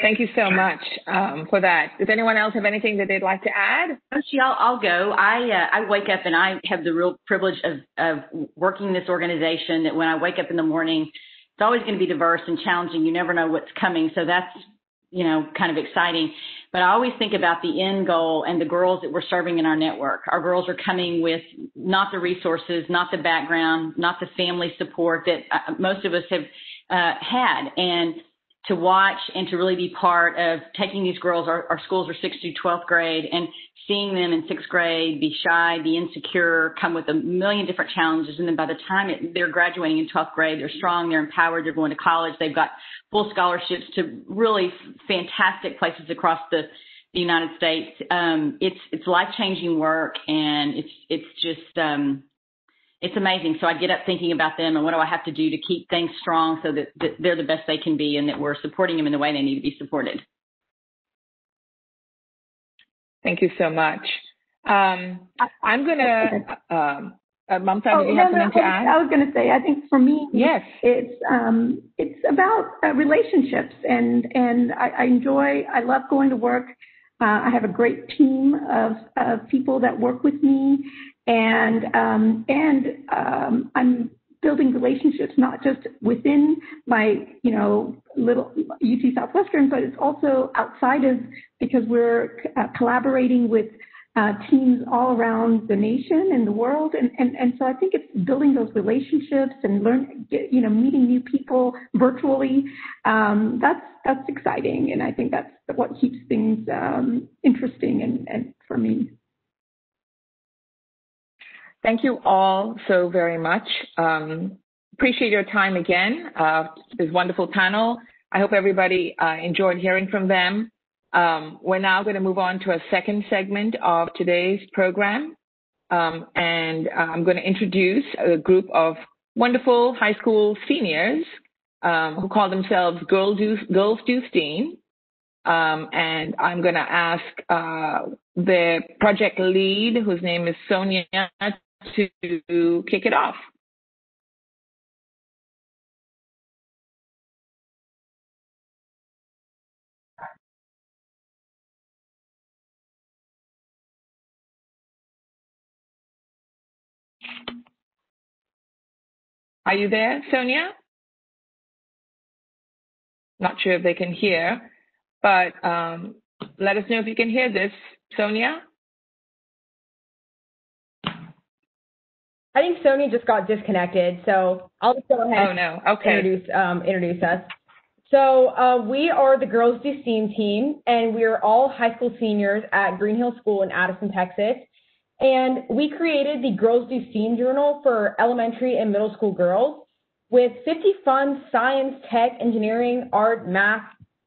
Thank you so much um, for that. Does anyone else have anything that they'd like to add? Actually, I'll, I'll go. I uh, I wake up and I have the real privilege of of working in this organization. That when I wake up in the morning, it's always going to be diverse and challenging. You never know what's coming, so that's you know kind of exciting. But I always think about the end goal and the girls that we're serving in our network. Our girls are coming with not the resources, not the background, not the family support that uh, most of us have uh, had, and to watch and to really be part of taking these girls. Our, our schools are sixth through 12th grade and seeing them in sixth grade be shy, be insecure, come with a million different challenges. And then by the time it, they're graduating in 12th grade, they're strong, they're empowered, they're going to college, they've got full scholarships to really fantastic places across the, the United States. Um, it's, it's life changing work and it's, it's just, um, it's amazing. So I get up thinking about them and what do I have to do to keep things strong so that, that they're the best they can be and that we're supporting them in the way they need to be supported. Thank you so much. Um, I'm going to, um, uh, Mamta, oh, you have no, something no, to add? I was going to say, I think for me, yes, it's um, it's about uh, relationships, and and I, I enjoy, I love going to work. Uh, I have a great team of, of people that work with me, and um, and um, I'm building relationships not just within my you know little UT Southwestern, but it's also outside of because we're uh, collaborating with uh, teams all around the nation and the world, and, and and so I think it's building those relationships and learn you know meeting new people virtually. Um, that's that's exciting, and I think that's what keeps things um, interesting and, and for me. Thank you all so very much. Um, appreciate your time again. Uh, this wonderful panel. I hope everybody uh, enjoyed hearing from them. Um, we're now going to move on to a second segment of today's program. Um, and uh, I'm going to introduce a group of wonderful high school seniors um, who call themselves Girls Do, Girls Do STEAM. Um, and I'm going to ask uh, the project lead, whose name is Sonia, to kick it off. Are you there, Sonia? Not sure if they can hear, but um, let us know if you can hear this, Sonia. I think Sonia just got disconnected, so I'll just go ahead. Oh no, okay. Introduce um, introduce us. So uh, we are the Girls Do STEAM team, and we are all high school seniors at Greenhill School in Addison, Texas. And we created the Girls Do STEAM Journal for elementary and middle school girls with 50 fun science, tech, engineering, art, math,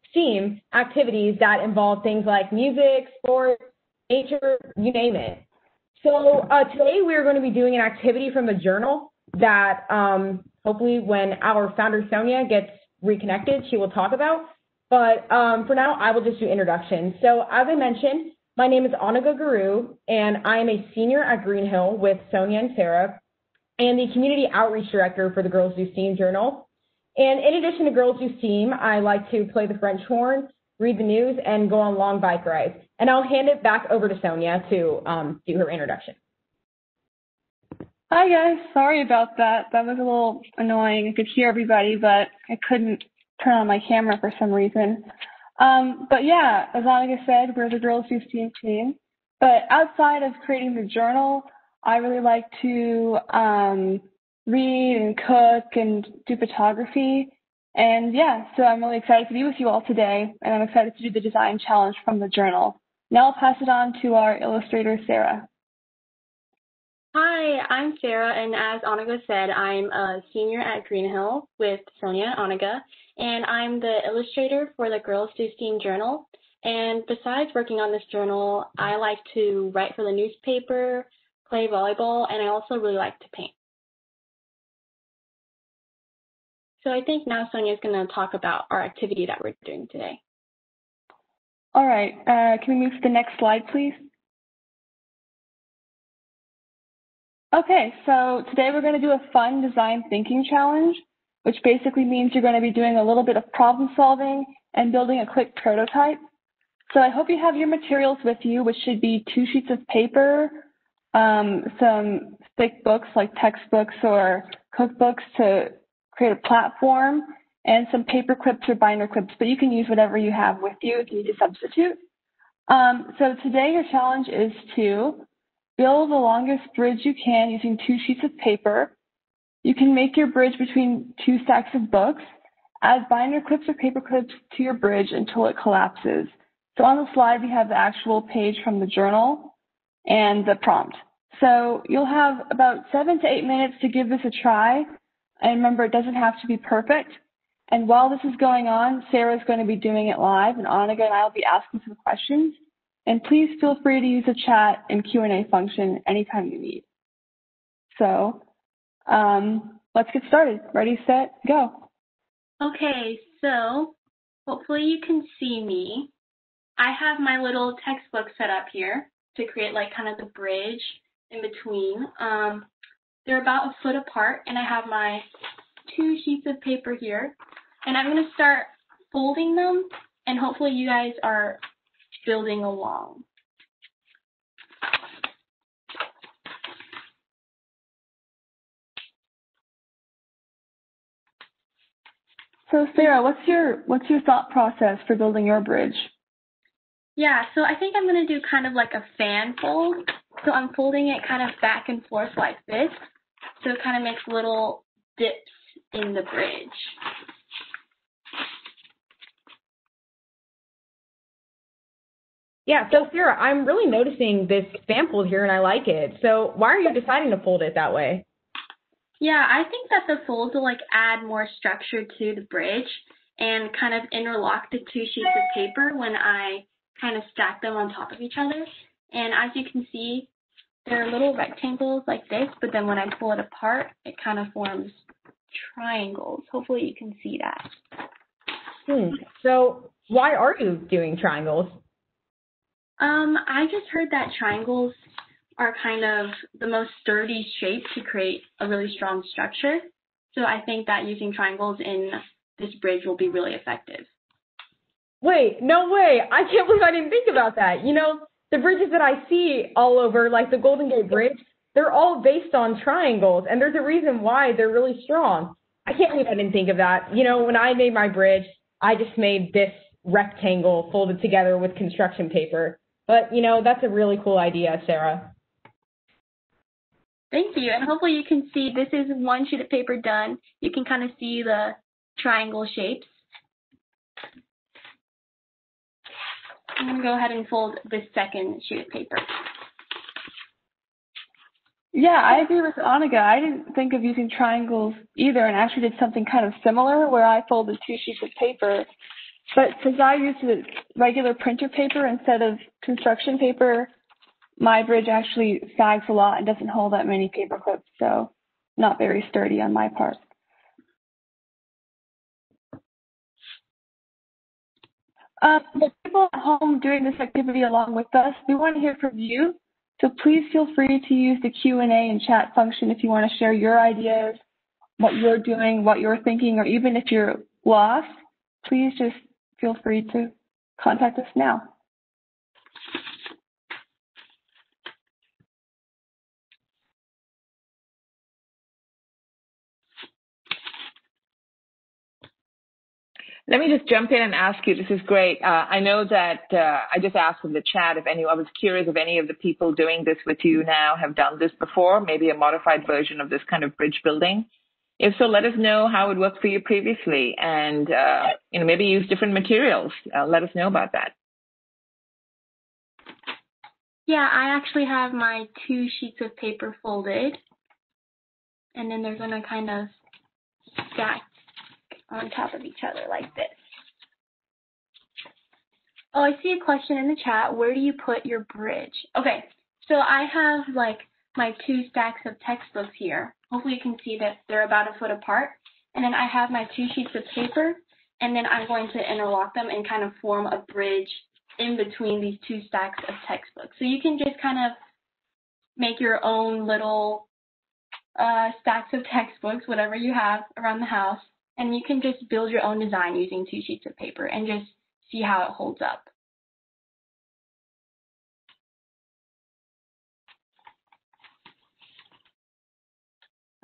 STEAM activities that involve things like music, sports, nature, you name it. So uh, today we are going to be doing an activity from the journal that um, hopefully when our founder Sonia gets reconnected, she will talk about. But um, for now, I will just do introductions. So as I mentioned, my name is Anaga Guru, and I am a senior at Greenhill with Sonia and Sarah, and the community outreach director for the Girls Do STEAM Journal. And in addition to Girls Do STEAM, I like to play the French horn, read the news, and go on long bike rides. And I'll hand it back over to Sonia to um, do her introduction. Hi guys, sorry about that. That was a little annoying. I could hear everybody, but I couldn't turn on my camera for some reason. Um, but yeah, as Annika said, we're the Girls Do STEAM team. But outside of creating the journal, I really like to um, read and cook and do photography. And yeah, so I'm really excited to be with you all today, and I'm excited to do the design challenge from the journal. Now I'll pass it on to our illustrator, Sarah. Hi, I'm Sarah, and as Annika said, I'm a senior at Greenhill with Sonia and Annika, and I'm the illustrator for the Girls Do STEAM Journal. And besides working on this journal, I like to write for the newspaper, play volleyball, and I also really like to paint. So I think now Sonia is going to talk about our activity that we're doing today. All right, uh, can we move to the next slide, please? Okay, so today we're going to do a fun design thinking challenge which basically means you're going to be doing a little bit of problem solving and building a quick prototype. So I hope you have your materials with you, which should be two sheets of paper, um, some thick books like textbooks or cookbooks to create a platform, and some paper clips or binder clips, but you can use whatever you have with you if you need to substitute. Um, so today your challenge is to build the longest bridge you can using two sheets of paper you can make your bridge between two stacks of books. Add binder clips or paper clips to your bridge until it collapses. So on the slide, we have the actual page from the journal and the prompt. So you'll have about seven to eight minutes to give this a try. And remember, it doesn't have to be perfect. And while this is going on, Sarah's going to be doing it live, and Annika and I will be asking some questions. And please feel free to use the chat and Q&A function anytime you need. So um, let's get started. Ready, set, go. Okay, so hopefully you can see me. I have my little textbook set up here to create like kind of the bridge in between. Um, they're about a foot apart and I have my two sheets of paper here and I'm going to start folding them and hopefully you guys are building along. So Sarah, what's your what's your thought process for building your bridge? Yeah, so I think I'm gonna do kind of like a fan fold. So I'm folding it kind of back and forth like this. So it kind of makes little dips in the bridge. Yeah, so Sarah, I'm really noticing this fan fold here and I like it. So why are you deciding to fold it that way? Yeah, I think that the folds will like add more structure to the bridge and kind of interlock the two sheets of paper when I kind of stack them on top of each other. And as you can see, they're little rectangles like this, but then when I pull it apart, it kind of forms triangles. Hopefully you can see that. Hmm. So why are you doing triangles? Um, I just heard that triangles are kind of the most sturdy shape to create a really strong structure. So I think that using triangles in this bridge will be really effective. Wait, no way. I can't believe I didn't think about that. You know, the bridges that I see all over, like the Golden Gate Bridge, they're all based on triangles, and there's a reason why they're really strong. I can't believe I didn't think of that. You know, when I made my bridge, I just made this rectangle folded together with construction paper. But, you know, that's a really cool idea, Sarah. Thank you. And hopefully you can see this is one sheet of paper done. You can kind of see the triangle shapes. I'm going to go ahead and fold the second sheet of paper. Yeah, I agree with Annika. I didn't think of using triangles either and actually did something kind of similar where I folded two sheets of paper. But since I used regular printer paper instead of construction paper, my bridge actually sags a lot and doesn't hold that many paper clips, so not very sturdy on my part. Um, the people at home doing this activity along with us, we want to hear from you. So please feel free to use the Q&A and chat function if you want to share your ideas, what you're doing, what you're thinking, or even if you're lost, please just feel free to contact us now. Let me just jump in and ask you. This is great. Uh, I know that uh, I just asked in the chat if any. I was curious if any of the people doing this with you now have done this before, maybe a modified version of this kind of bridge building. If so, let us know how it worked for you previously, and uh, you know maybe use different materials. Uh, let us know about that. Yeah, I actually have my two sheets of paper folded, and then they're gonna kind of stack on top of each other like this. Oh, I see a question in the chat. Where do you put your bridge? Okay, so I have like my two stacks of textbooks here. Hopefully you can see that they're about a foot apart. And then I have my two sheets of paper, and then I'm going to interlock them and kind of form a bridge in between these two stacks of textbooks. So you can just kind of make your own little uh, stacks of textbooks, whatever you have around the house, and you can just build your own design using two sheets of paper and just see how it holds up.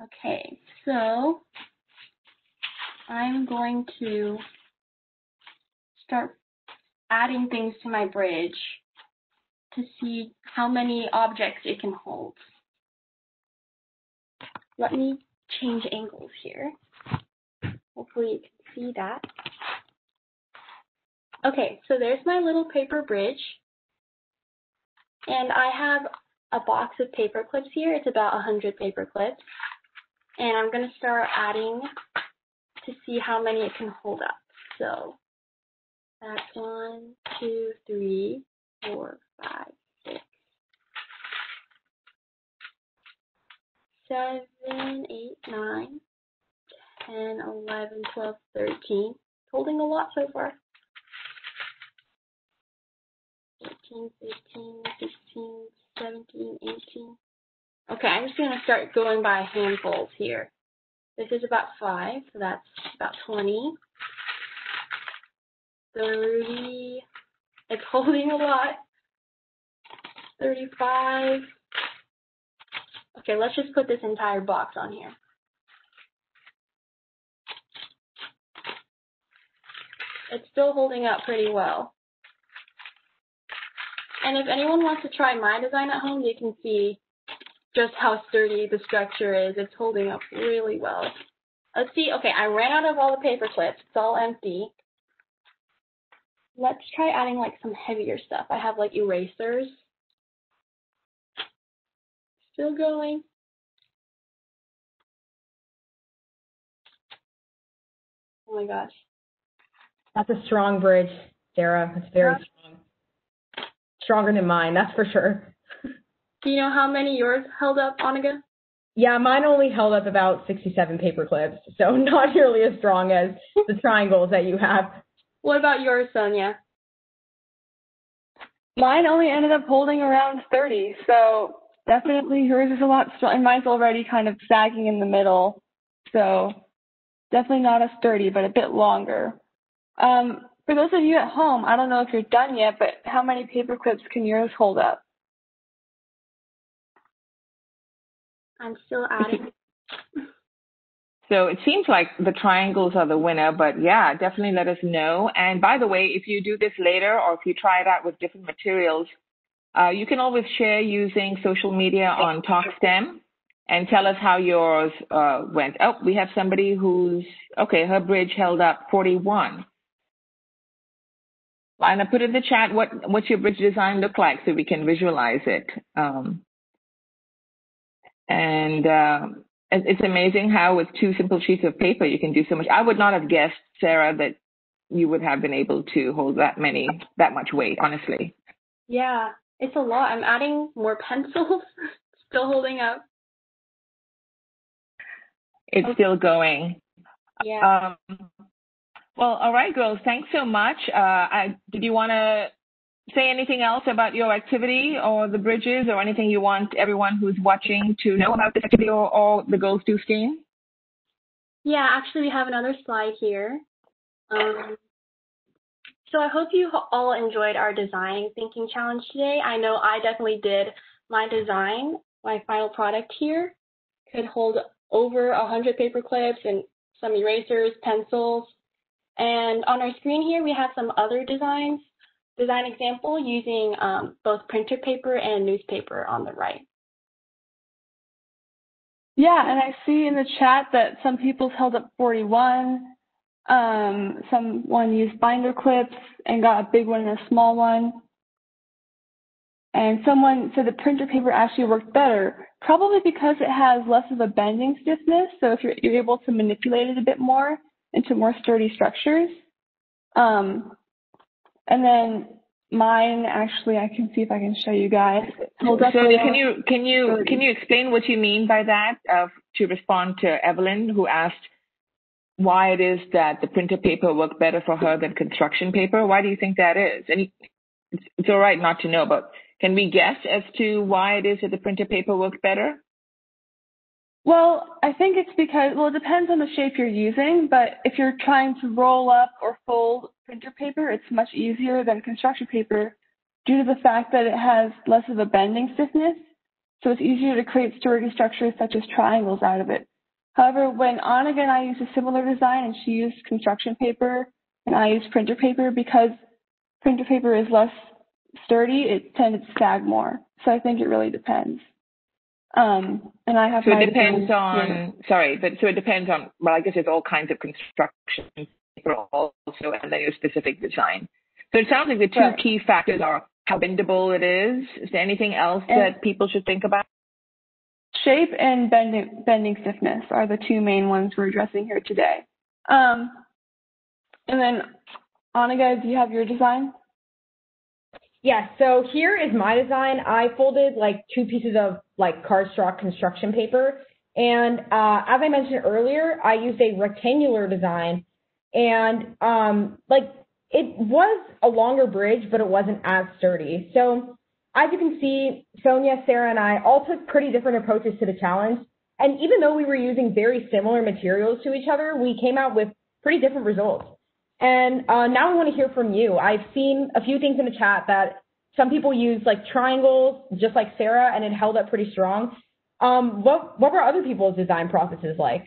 Okay, so I'm going to start adding things to my bridge to see how many objects it can hold. Let me change angles here. Hopefully you can see that. Okay, so there's my little paper bridge. And I have a box of paper clips here. It's about 100 paper clips. And I'm going to start adding to see how many it can hold up. So that's one, two, three, four, five, six, seven, eight, nine, 10, 11, 12, 13. Holding a lot so far. 13, 15, 16, 17, 18. Okay, I'm just going to start going by handfuls here. This is about 5, so that's about 20. 30. It's holding a lot. 35. Okay, let's just put this entire box on here. It's still holding up pretty well. And if anyone wants to try my design at home, you can see just how sturdy the structure is. It's holding up really well. Let's see. Okay, I ran out of all the paper clips. It's all empty. let's try adding like some heavier stuff. I have like erasers. Still going. Oh my gosh. That's a strong bridge, Sarah. It's very yeah. strong. Stronger than mine, that's for sure. Do you know how many yours held up, Annika? Yeah, mine only held up about 67 paper clips, so not nearly as strong as the triangles that you have. What about yours, Sonia? Mine only ended up holding around 30, so definitely yours is a lot strong, and mine's already kind of sagging in the middle, so definitely not as sturdy, but a bit longer. Um, for those of you at home, I don't know if you're done yet, but how many paper clips can yours hold up? I'm still adding. So it seems like the triangles are the winner, but yeah, definitely let us know. And by the way, if you do this later or if you try it out with different materials, uh, you can always share using social media on TalkSTEM and tell us how yours uh, went. Oh, we have somebody who's, okay, her bridge held up 41. And I put in the chat what what's your bridge design look like so we can visualize it. Um, and uh, it's amazing how with two simple sheets of paper you can do so much. I would not have guessed, Sarah, that you would have been able to hold that many, that much weight, honestly. Yeah, it's a lot. I'm adding more pencils, still holding up. It's okay. still going. Yeah. Um, well, all right, girls. Thanks so much. Uh, I, did you want to say anything else about your activity or the bridges or anything you want everyone who's watching to know about this activity or, or the Girls Do STEAM? Yeah, actually, we have another slide here. Um, so I hope you all enjoyed our design thinking challenge today. I know I definitely did. My design, my final product here, could hold over 100 paper clips and some erasers, pencils. And on our screen here, we have some other designs design example using um, both printer paper and newspaper on the right. Yeah, and I see in the chat that some people's held up 41. Um, someone used binder clips and got a big one and a small one. And someone said the printer paper actually worked better, probably because it has less of a bending stiffness. So if you're, you're able to manipulate it a bit more into more sturdy structures. Um, and then mine, actually, I can see if I can show you guys. Hold up Sonia, can you can you can you explain what you mean by that? Uh, to respond to Evelyn, who asked why it is that the printer paper worked better for her than construction paper. Why do you think that is? And it's, it's all right not to know, but can we guess as to why it is that the printer paper worked better? Well, I think it's because, well, it depends on the shape you're using, but if you're trying to roll up or fold printer paper, it's much easier than construction paper due to the fact that it has less of a bending stiffness. So it's easier to create sturdy structures such as triangles out of it. However, when Annika and I used a similar design and she used construction paper and I used printer paper, because printer paper is less sturdy, it tended to sag more. So I think it really depends. Um, and I have. So it depends on. Yeah. Sorry, but so it depends on. Well, I guess there's all kinds of construction also, and then your specific design. So it sounds like the two right. key factors are how bendable it is. Is there anything else and that people should think about? Shape and bending, bending stiffness are the two main ones we're addressing here today. Um, and then, Annika, do you have your design? Yeah, so here is my design. I folded like two pieces of like cardstock construction paper. And uh, as I mentioned earlier, I used a rectangular design. And um, like it was a longer bridge, but it wasn't as sturdy. So as you can see, Sonia, Sarah, and I all took pretty different approaches to the challenge. And even though we were using very similar materials to each other, we came out with pretty different results. And uh, now I want to hear from you. I've seen a few things in the chat that some people use like triangles, just like Sarah, and it held up pretty strong. Um, what what were other people's design processes like?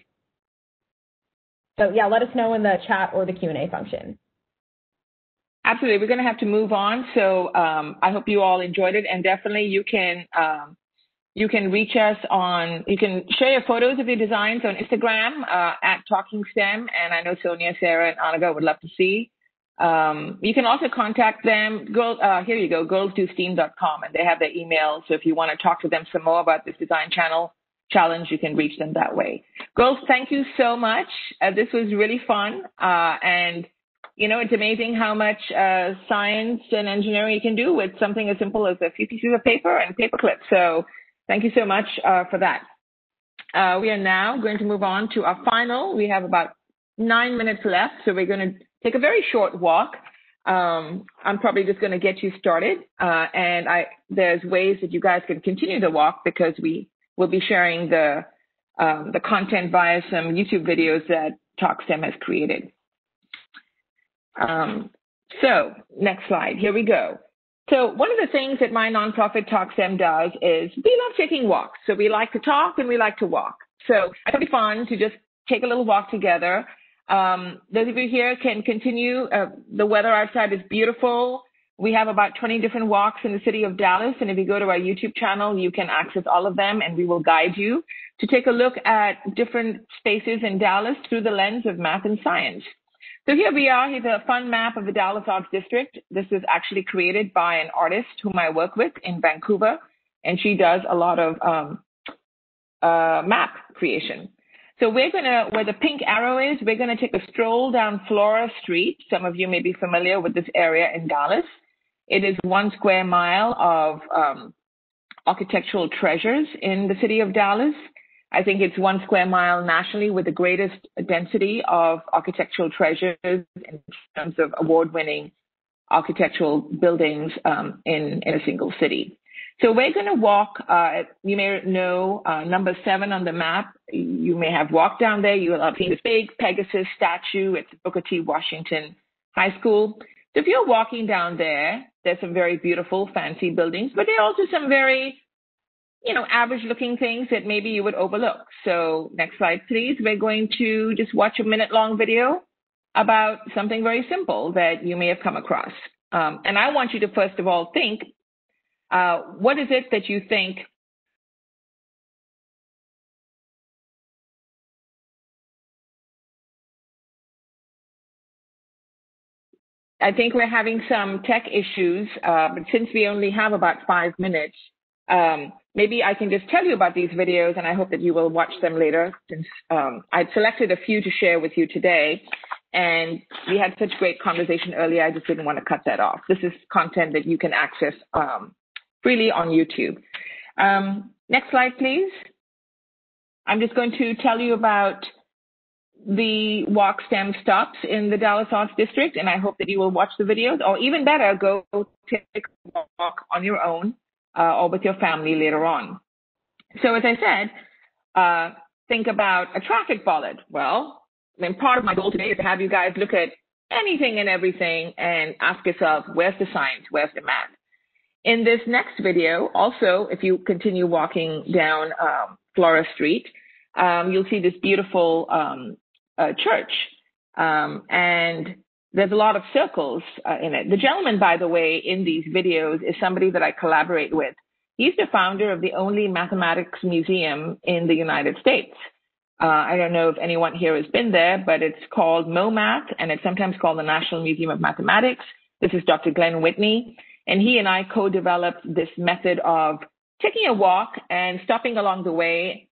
So yeah, let us know in the chat or the Q and A function. Absolutely, we're going to have to move on. So um, I hope you all enjoyed it, and definitely you can um, you can reach us on, you can share your photos of your designs on Instagram uh, at Talking STEM. And I know Sonia, Sarah, and Annika would love to see Um, you can also contact them. Girl, uh, here you go, girlsdosteam.com, and they have their email. So if you want to talk to them some more about this design channel challenge, you can reach them that way. Girls, thank you so much. Uh, this was really fun, uh, and you know it's amazing how much uh, science and engineering you can do with something as simple as a few pieces of paper and paper clips. So thank you so much uh, for that. Uh, we are now going to move on to our final. We have about nine minutes left, so we're going to take a very short walk. Um, I'm probably just going to get you started, uh, and I, there's ways that you guys can continue to walk because we will be sharing the um, the content via some YouTube videos that TalkSTEM has created. Um, so next slide, here we go. So one of the things that my nonprofit TalkSTEM does is we love taking walks. So we like to talk and we like to walk. So it'll be fun to just take a little walk together um, those of you here can continue. Uh, the weather outside is beautiful. We have about 20 different walks in the city of Dallas. And if you go to our YouTube channel, you can access all of them and we will guide you to take a look at different spaces in Dallas through the lens of math and science. So here we are. Here's a fun map of the Dallas Arts District. This was actually created by an artist whom I work with in Vancouver, and she does a lot of um, uh, map creation. So we're to, where the pink arrow is, we're to take a stroll down Flora Street. Some of you may be familiar with this area in Dallas. It is one square mile of um, architectural treasures in the city of Dallas. I think it's one square mile nationally with the greatest density of architectural treasures in terms of award-winning architectural buildings um, in, in a single city. So we're going to walk, uh, you may know uh, number seven on the map. You may have walked down there. You will have seen this big Pegasus statue at Booker T. Washington High School. So if you're walking down there, there's some very beautiful, fancy buildings, but there are also some very, you know, average looking things that maybe you would overlook. So next slide, please. We're going to just watch a minute long video about something very simple that you may have come across. Um, and I want you to first of all think uh, what is it that you think I think we're having some tech issues, uh, but since we only have about five minutes, um, maybe I can just tell you about these videos and I hope that you will watch them later since um, I've selected a few to share with you today. And we had such great conversation earlier, I just didn't want to cut that off. This is content that you can access um, freely on YouTube. Um, next slide, please. I'm just going to tell you about the walk STEM stops in the Dallas Arts District, and I hope that you will watch the videos, or even better, go take a walk on your own uh, or with your family later on. So as I said, uh, think about a traffic bollard. Well, I mean, part of my goal today is to have you guys look at anything and everything and ask yourself, where's the science? Where's the math? In this next video, also, if you continue walking down um, Flora Street, um, you'll see this beautiful um, uh, church. Um, and there's a lot of circles uh, in it. The gentleman, by the way, in these videos is somebody that I collaborate with. He's the founder of the only mathematics museum in the United States. Uh, I don't know if anyone here has been there, but it's called MoMath, and it's sometimes called the National Museum of Mathematics. This is Dr. Glenn Whitney. And he and I co-developed this method of taking a walk and stopping along the way,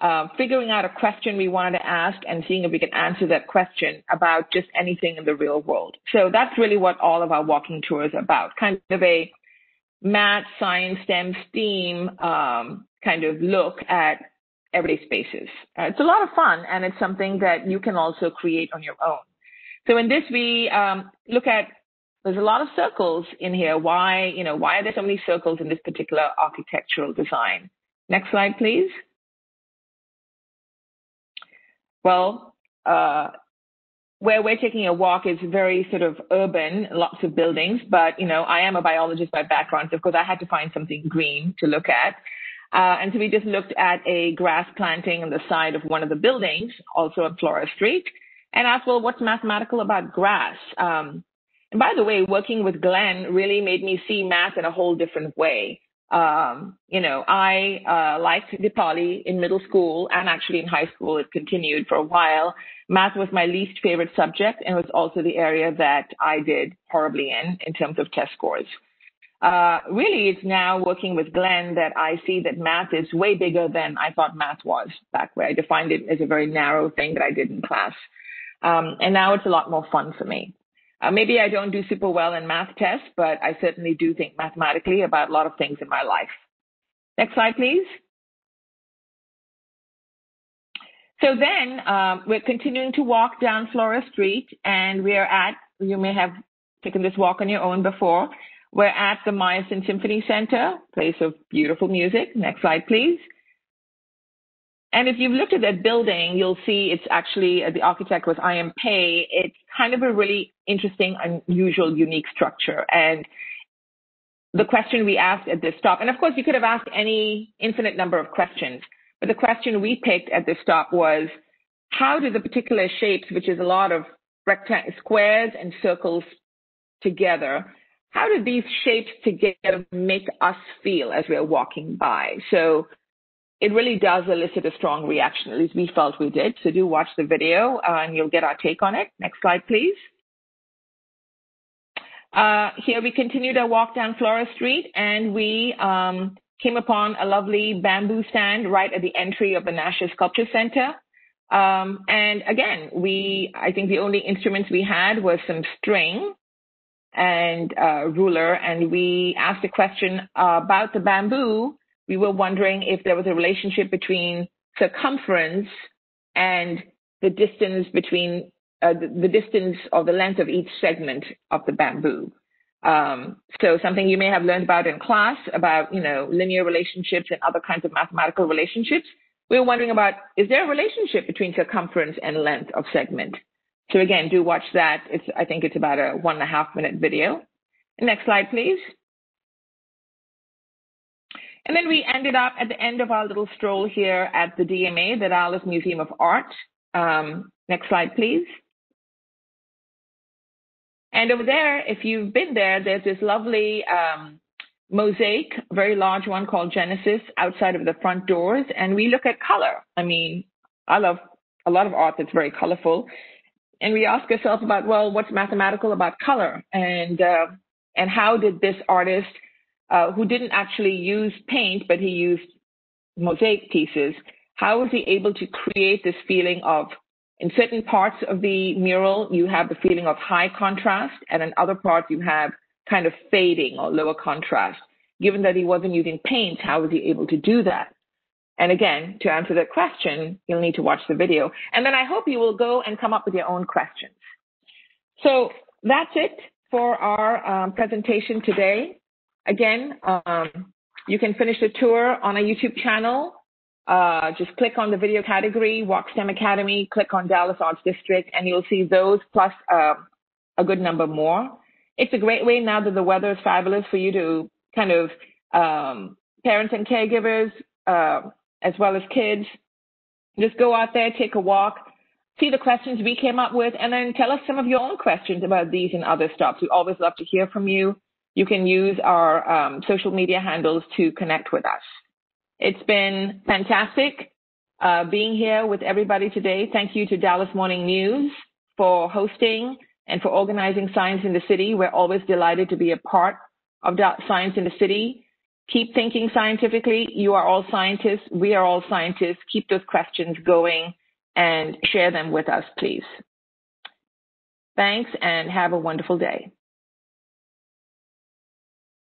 uh, figuring out a question we wanted to ask and seeing if we could answer that question about just anything in the real world. So that's really what all of our walking tours are about, kind of a math, science, STEM, STEAM um, kind of look at everyday spaces. Uh, it's a lot of fun and it's something that you can also create on your own. So in this, we um, look at there's a lot of circles in here. Why, you know, why are there so many circles in this particular architectural design? Next slide, please. Well, uh, where we're taking a walk is very sort of urban, lots of buildings, but, you know, I am a biologist by background, so of course I had to find something green to look at. Uh, and so we just looked at a grass planting on the side of one of the buildings, also on Flora Street, and asked, well, what's mathematical about grass? Um, and by the way, working with Glenn really made me see math in a whole different way. Um, you know, I uh, liked Dipali in middle school and actually in high school. It continued for a while. Math was my least favorite subject and was also the area that I did horribly in, in terms of test scores. Uh, really, it's now working with Glenn that I see that math is way bigger than I thought math was back where I defined it as a very narrow thing that I did in class. Um, and now it's a lot more fun for me. Uh, maybe I don't do super well in math tests, but I certainly do think mathematically about a lot of things in my life. Next slide, please. So then um, we're continuing to walk down Flora Street, and we are at, you may have taken this walk on your own before, we're at the Meyerson Symphony Center, place of beautiful music. Next slide, please. And if you've looked at that building, you'll see it's actually, uh, the architect was I.M. Pei. It's kind of a really interesting, unusual, unique structure. And the question we asked at this stop, and of course you could have asked any infinite number of questions, but the question we picked at this stop was, how do the particular shapes, which is a lot of rectangles, squares and circles together, how do these shapes together make us feel as we're walking by? So it really does elicit a strong reaction. At least we felt we did. So do watch the video uh, and you'll get our take on it. Next slide, please. Uh, here we continued our walk down Flora Street and we um, came upon a lovely bamboo stand right at the entry of the Nasher Sculpture Center. Um, and again, we, I think the only instruments we had was some string and uh, ruler, and we asked a question about the bamboo. We were wondering if there was a relationship between circumference and the distance between uh, the, the, distance or the length of each segment of the bamboo. Um, so something you may have learned about in class about, you know, linear relationships and other kinds of mathematical relationships. We were wondering about, is there a relationship between circumference and length of segment? So again, do watch that. It's, I think it's about a one and a half minute video. Next slide, please. And then we ended up at the end of our little stroll here at the DMA, the Dallas Museum of Art. Um, next slide, please. And over there, if you've been there, there's this lovely um, mosaic, very large one called Genesis outside of the front doors. And we look at color. I mean, I love a lot of art that's very colorful and we ask ourselves about, well, what's mathematical about color, and uh, and how did this artist, uh, who didn't actually use paint but he used mosaic pieces, how was he able to create this feeling of, in certain parts of the mural, you have the feeling of high contrast, and in other parts you have kind of fading or lower contrast. Given that he wasn't using paint, how was he able to do that? And again, to answer that question, you'll need to watch the video. And then I hope you will go and come up with your own questions. So that's it for our um, presentation today. Again, um, you can finish the tour on a YouTube channel. Uh, just click on the video category, Walk STEM Academy, click on Dallas Arts District, and you'll see those plus uh, a good number more. It's a great way now that the weather is fabulous for you to kind of um, parents and caregivers uh, as well as kids. Just go out there, take a walk, see the questions we came up with, and then tell us some of your own questions about these and other stops. We always love to hear from you. You can use our um, social media handles to connect with us. It's been fantastic uh, being here with everybody today. Thank you to Dallas Morning News for hosting and for organizing Science in the City. We're always delighted to be a part of Science in the City. Keep thinking scientifically. You are all scientists. We are all scientists. Keep those questions going and share them with us, please. Thanks and have a wonderful day.